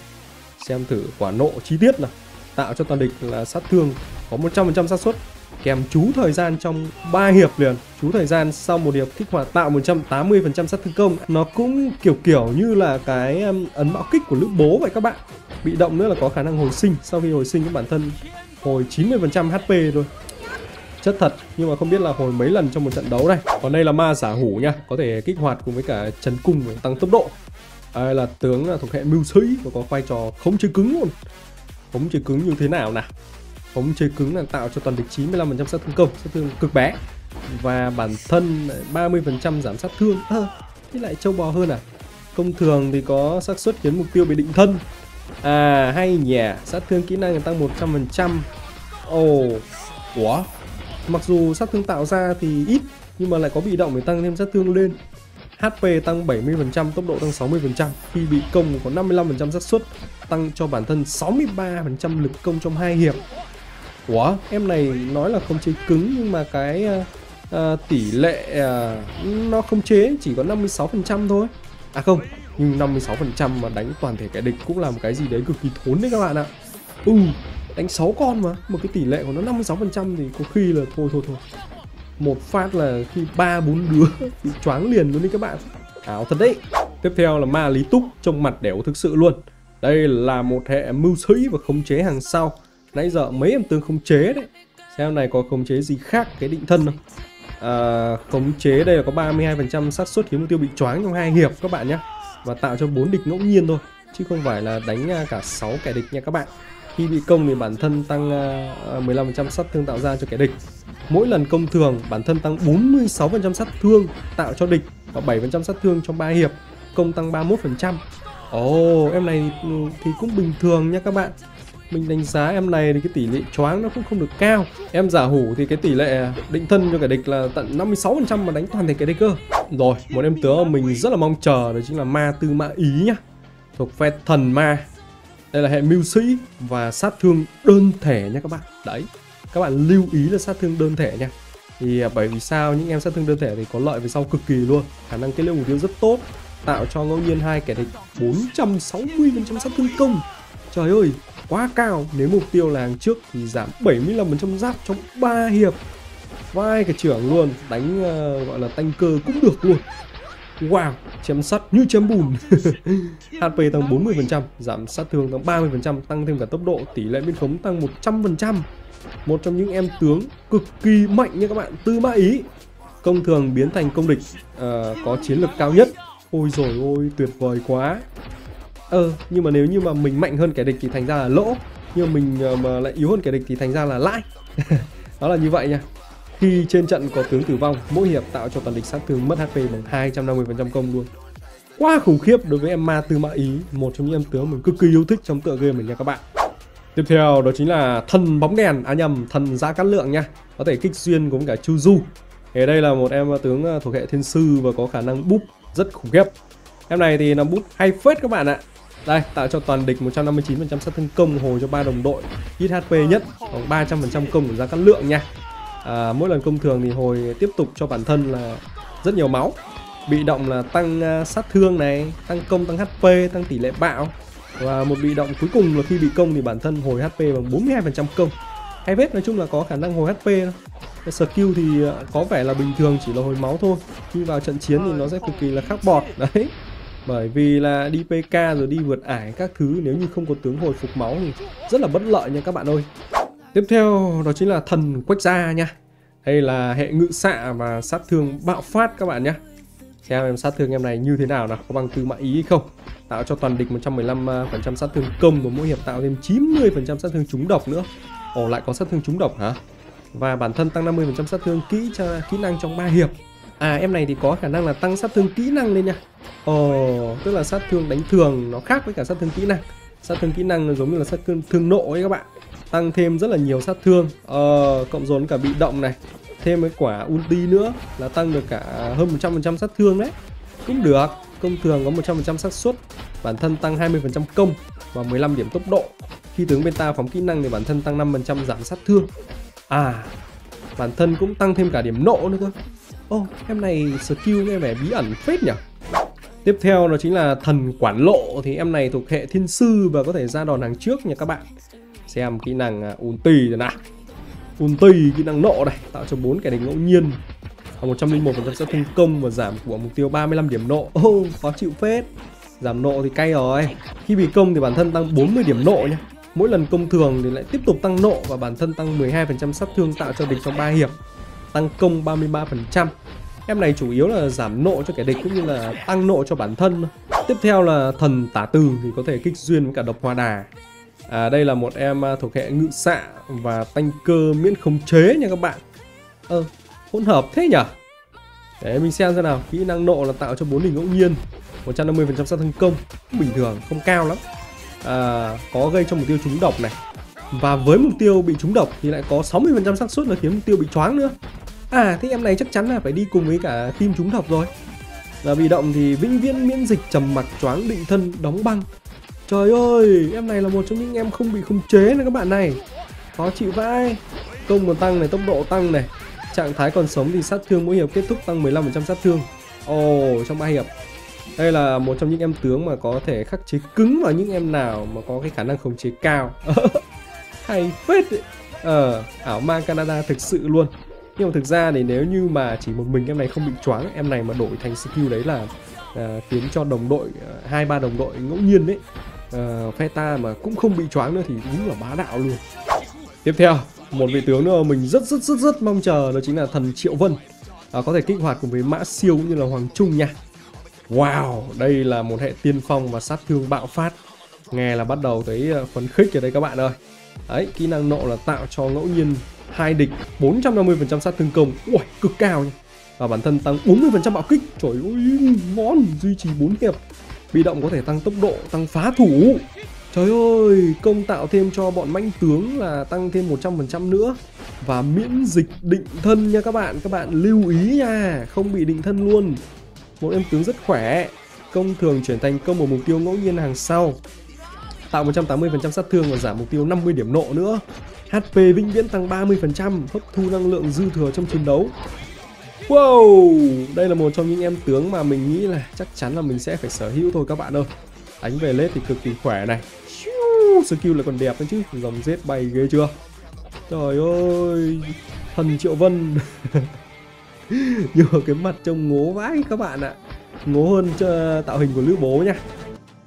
xem thử quả nộ chi tiết nào tạo cho toàn địch là sát thương, có 100% xác suất kèm chú thời gian trong 3 hiệp liền. Chú thời gian sau một hiệp kích hoạt tạo 180% sát thương công, nó cũng kiểu kiểu như là cái um, ấn bạo kích của lữ bố vậy các bạn. Bị động nữa là có khả năng hồi sinh, sau khi hồi sinh các bản thân hồi 90% HP thôi. Chất thật, nhưng mà không biết là hồi mấy lần trong một trận đấu đây còn đây là ma giả hủ nha, có thể kích hoạt cùng với cả chấn cung để tăng tốc độ. Đây là tướng là thuộc hệ mưu sĩ và có vai trò khống chế cứng luôn khống chế cứng như thế nào nào? Khống chế cứng là tạo cho toàn địch 95% sát thương công sát thương cực bé. Và bản thân 30% giảm sát thương. À, thế lại trâu bò hơn à? Công thường thì có xác suất khiến mục tiêu bị định thân. À hay nhỉ sát thương kỹ năng tăng 100% ồ oh, ủa mặc dù sát thương tạo ra thì ít nhưng mà lại có bị động để tăng thêm sát thương lên. HP tăng 70%, tốc độ tăng 60%. Khi bị công có 55% xác suất tăng cho bản thân 63% lực công trong hai hiệp. Ủa, em này nói là không chế cứng nhưng mà cái uh, tỷ lệ uh, nó không chế chỉ có 56% thôi. À không, nhưng 56% mà đánh toàn thể kẻ địch cũng là một cái gì đấy cực kỳ thốn đấy các bạn ạ. Ừ, đánh 6 con mà, một cái tỷ lệ của nó 56% thì có khi là thôi thôi thôi một phát là khi ba bốn đứa <laughs> bị choáng liền luôn đi các bạn ảo thật đấy tiếp theo là ma lý túc trông mặt đẻo thực sự luôn đây là một hệ mưu sĩ và khống chế hàng sau. Nãy giờ mấy em tướng khống chế đấy. Xem này có khống chế gì khác cái định thân không? À, khống chế đây là có 32% xác suất khiến mục tiêu bị choáng trong hai hiệp các bạn nhé. Và tạo cho bốn địch ngẫu nhiên thôi chứ không phải là đánh à, cả 6 kẻ địch nha các bạn. Khi bị công thì bản thân tăng à, à, 15% sát thương tạo ra cho kẻ địch. Mỗi lần công thường, bản thân tăng 46% sát thương tạo cho địch và 7% sát thương trong 3 hiệp, công tăng 31%. Ồ, oh, em này thì cũng bình thường nha các bạn. Mình đánh giá em này thì cái tỷ lệ choáng nó cũng không được cao. Em giả hủ thì cái tỷ lệ định thân cho kẻ địch là tận 56% mà đánh toàn thể kẻ địch cơ. Rồi, một em tướng mà mình rất là mong chờ đó chính là ma tư mã ý nhá. Thuộc phe thần ma. Đây là hệ mưu sĩ và sát thương đơn thể nha các bạn. Đấy, các bạn lưu ý là sát thương đơn thể nha thì à, bởi vì sao những em sát thương đơn thể thì có lợi về sau cực kỳ luôn khả năng kết liễu mục tiêu rất tốt tạo cho ngẫu nhiên hai kẻ địch 460% sát thương công. Trời ơi quá cao. Nếu mục tiêu là hàng trước thì giảm 75% giáp trong 3 hiệp. Vai cái trưởng luôn đánh uh, gọi là tanh cơ cũng được luôn. Wow, chém sắt như chém bùn. <laughs> HP tăng 40%, giảm sát thương tăng 30%, tăng thêm cả tốc độ, tỷ lệ biên khống tăng 100% một trong những em tướng cực kỳ mạnh nha các bạn tư mã ý. Công thường biến thành công địch uh, có chiến lược cao nhất ôi rồi ôi tuyệt vời quá. Ờ nhưng mà nếu như mà mình mạnh hơn kẻ địch thì thành ra là lỗ. Nhưng mà mình ờ, mà lại yếu hơn kẻ địch thì thành ra là lãi. <laughs> Đó là như vậy nha. Khi trên trận có tướng tử vong mỗi hiệp tạo cho toàn địch sát thương mất hp bằng 250% công luôn. Quá khủng khiếp đối với em ma tư mã ý một trong những em tướng mình cực kỳ yêu thích trong tựa game này nha các bạn. Tiếp theo đó chính là thần bóng đèn, à nhầm, thần giá cát lượng nha. Có thể kích duyên cùng cả Chu Du. Thì đây là một em tướng ờ, thuộc hệ thiên sư và có khả năng búp rất khủng khiếp. Em này thì nó búp hay phết các bạn ạ. Đây, tạo cho toàn địch 159% sát thương công hồi cho ba đồng đội. Ít HP nhất, khoảng 300% công của giá cát lượng nha. À, Mỗi lần công thường thì hồi tiếp tục cho bản thân là rất nhiều máu. Bị động là tăng à, sát thương này, tăng công, tăng HP, tăng tỷ lệ bạo. Và một bị động cuối cùng là khi bị công thì bản thân hồi HP bằng 42% công hay vết, nói chung là có khả năng hồi HP thôi. Skill thì ờ, có vẻ là bình thường, chỉ là hồi máu thôi. Nhưng vào trận chiến thì nó sẽ cực kỳ là khác bọt. <laughs> Đấy. Bởi vì là đi PK rồi đi vượt ải các thứ, nếu như không có tướng hồi phục máu thì rất là bất lợi nha các bạn ơi. Tiếp theo, đó chính là thần quách gia nha. Đây là hệ ngự xạ và sát thương bạo phát các bạn nhé xem em sát thương em này như thế nào nào, có bằng tư mã ý hay không? Tạo cho toàn địch 115% ờ, sát thương công và mỗi hiệp tạo thêm 90% sát thương trúng độc nữa ồ lại có sát thương trúng độc hả? Và bản thân tăng 50% sát thương kỹ cho kỹ năng trong 3 hiệp. À em này thì có khả năng là tăng sát thương kỹ năng lên nha. Ồ tức là sát thương đánh thường nó khác với cả sát thương kỹ năng. Sát thương kỹ năng nó giống như là sát thương thương nộ ấy các bạn. Tăng thêm rất là nhiều sát thương. Ờ, cộng dồn cả bị động này. Thêm cái quả ulti nữa là tăng được cả hơn 100% sát thương đấy. Cũng được công thường có 100% xác suất bản thân tăng 20% công và 15 điểm tốc độ. Khi tướng bên ta phóng kỹ năng thì bản thân tăng 5% giảm sát thương. À bản thân cũng tăng thêm cả điểm nộ nữa cơ. Ô oh, em này skill nghe vẻ bí ẩn phết nhỉ? Tiếp theo đó chính là thần quản lộ thì em này thuộc hệ thiên sư và có thể ra đòn hàng trước nha các bạn. Xem kỹ năng à, ulti rồi nào. Ulti kỹ năng nộ này tạo cho bốn kẻ địch ngẫu nhiên và 101% sát thương công và giảm của mục tiêu 35 điểm nộ. Ô oh, khó chịu phết. Giảm nộ thì cay rồi. Khi bị công thì bản thân tăng 40 điểm nộ nhé. mỗi lần công thường thì lại tiếp tục tăng nộ và bản thân tăng 12% sát thương tạo cho địch trong 3 hiệp. Tăng công 33% em này chủ yếu là giảm nộ cho kẻ địch cũng như là tăng nộ cho bản thân Tiếp theo là thần tả từ thì có thể kích duyên với cả độc hoa đà. À, Đây là một em à, thuộc hệ ngự xạ và tanh cơ miễn khống chế nha các bạn. Ơ, hỗn hợp thế nhỉ? Để mình xem xem nào Kỹ năng nộ là tạo cho bốn đỉnh ngẫu nhiên 150% sát thương công Bình thường, không cao lắm. À, Có gây cho mục tiêu trúng độc này. Và với mục tiêu bị trúng độc thì lại có 60% xác suất là khiến mục tiêu bị choáng nữa. À thế em này chắc chắn là phải đi cùng với cả team trúng độc rồi. Là bị động thì vĩnh viễn miễn dịch trầm mặc choáng định thân đóng băng. Trời ơi em này là một trong những em không bị khống chế này các bạn này. Khó chịu vãi. Công còn tăng này, tốc độ tăng này. Trạng thái còn sống thì sát thương mỗi hiệp kết thúc tăng 15% sát thương. Ồ, oh, trong 3 hiệp. Đây là một trong những em tướng mà có thể khắc chế cứng vào những em nào mà có cái khả năng khống chế cao. <laughs> Hay phết ấy. Ờ, ảo ma Canada thực sự luôn. Nhưng mà thực ra thì nếu như mà chỉ một mình em này không bị choáng Em này mà đổi thành skill đấy là à, khiến cho đồng đội ờ, hai ba đồng đội ngẫu nhiên đấy. À, Feta mà cũng không bị choáng nữa thì đúng là bá đạo luôn. Tiếp theo một vị tướng nữa mình rất rất rất rất mong chờ đó chính là thần Triệu Vân. À, có thể kích hoạt cùng với Mã Siêu cũng như là Hoàng Trung nha. Wow, đây là một hệ tiên phong và sát thương bạo phát. Nghe là bắt đầu thấy ờ, phấn khích rồi đây các bạn ơi. Đấy, kỹ năng nộ là tạo cho ngẫu nhiên hai địch 450% sát thương công. Ui, cực cao nha Và bản thân tăng 40% bạo kích. Trời ơi, ngon, duy trì 4 hiệp Bị động có thể tăng tốc độ, tăng phá thủ. Trời ơi, công tạo thêm cho bọn mãnh tướng là tăng thêm 100% nữa. Và miễn dịch định thân nha các bạn Các bạn lưu ý nha, không bị định thân luôn. Một em tướng rất khỏe Công thường chuyển thành công một mục tiêu ngẫu nhiên hàng sau. Tạo 180% sát thương và giảm mục tiêu 50 điểm nộ nữa. HP vĩnh viễn tăng 30% Hấp thu năng lượng dư thừa trong chiến đấu. Wow, đây là một trong những em tướng mà mình nghĩ là chắc chắn là mình sẽ phải sở hữu thôi các bạn ơi. Đánh về lết thì cực kỳ khỏe này. Skill là còn đẹp nữa chứ. Dòng Z bay ghê chưa? Trời ơi Thần Triệu Vân. <laughs> Nhưng mà cái mặt trông ngố vãi các bạn ạ. Ngố hơn cho tạo hình của Lữ Bố nha.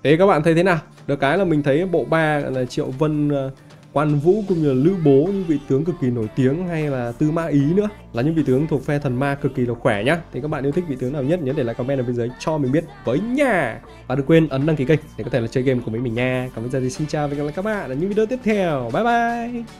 Thế các bạn thấy thế nào? Được cái là mình thấy bộ ba là Triệu Vân uh, Quan Vũ cũng như là Lữ Bố, những vị tướng cực kỳ nổi tiếng hay là Tư Ma Ý nữa, là những vị tướng thuộc phe thần ma cực kỳ là khỏe nhá. Thì các bạn yêu thích vị tướng nào nhất nhớ để lại comment ở bên dưới cho mình biết với nha. Và đừng quên ấn đăng ký kênh để có thể là chơi game cùng với mình nha. Còn bây giờ thì xin chào và hẹn gặp lại các bạn ở những video tiếp theo. Bye bye.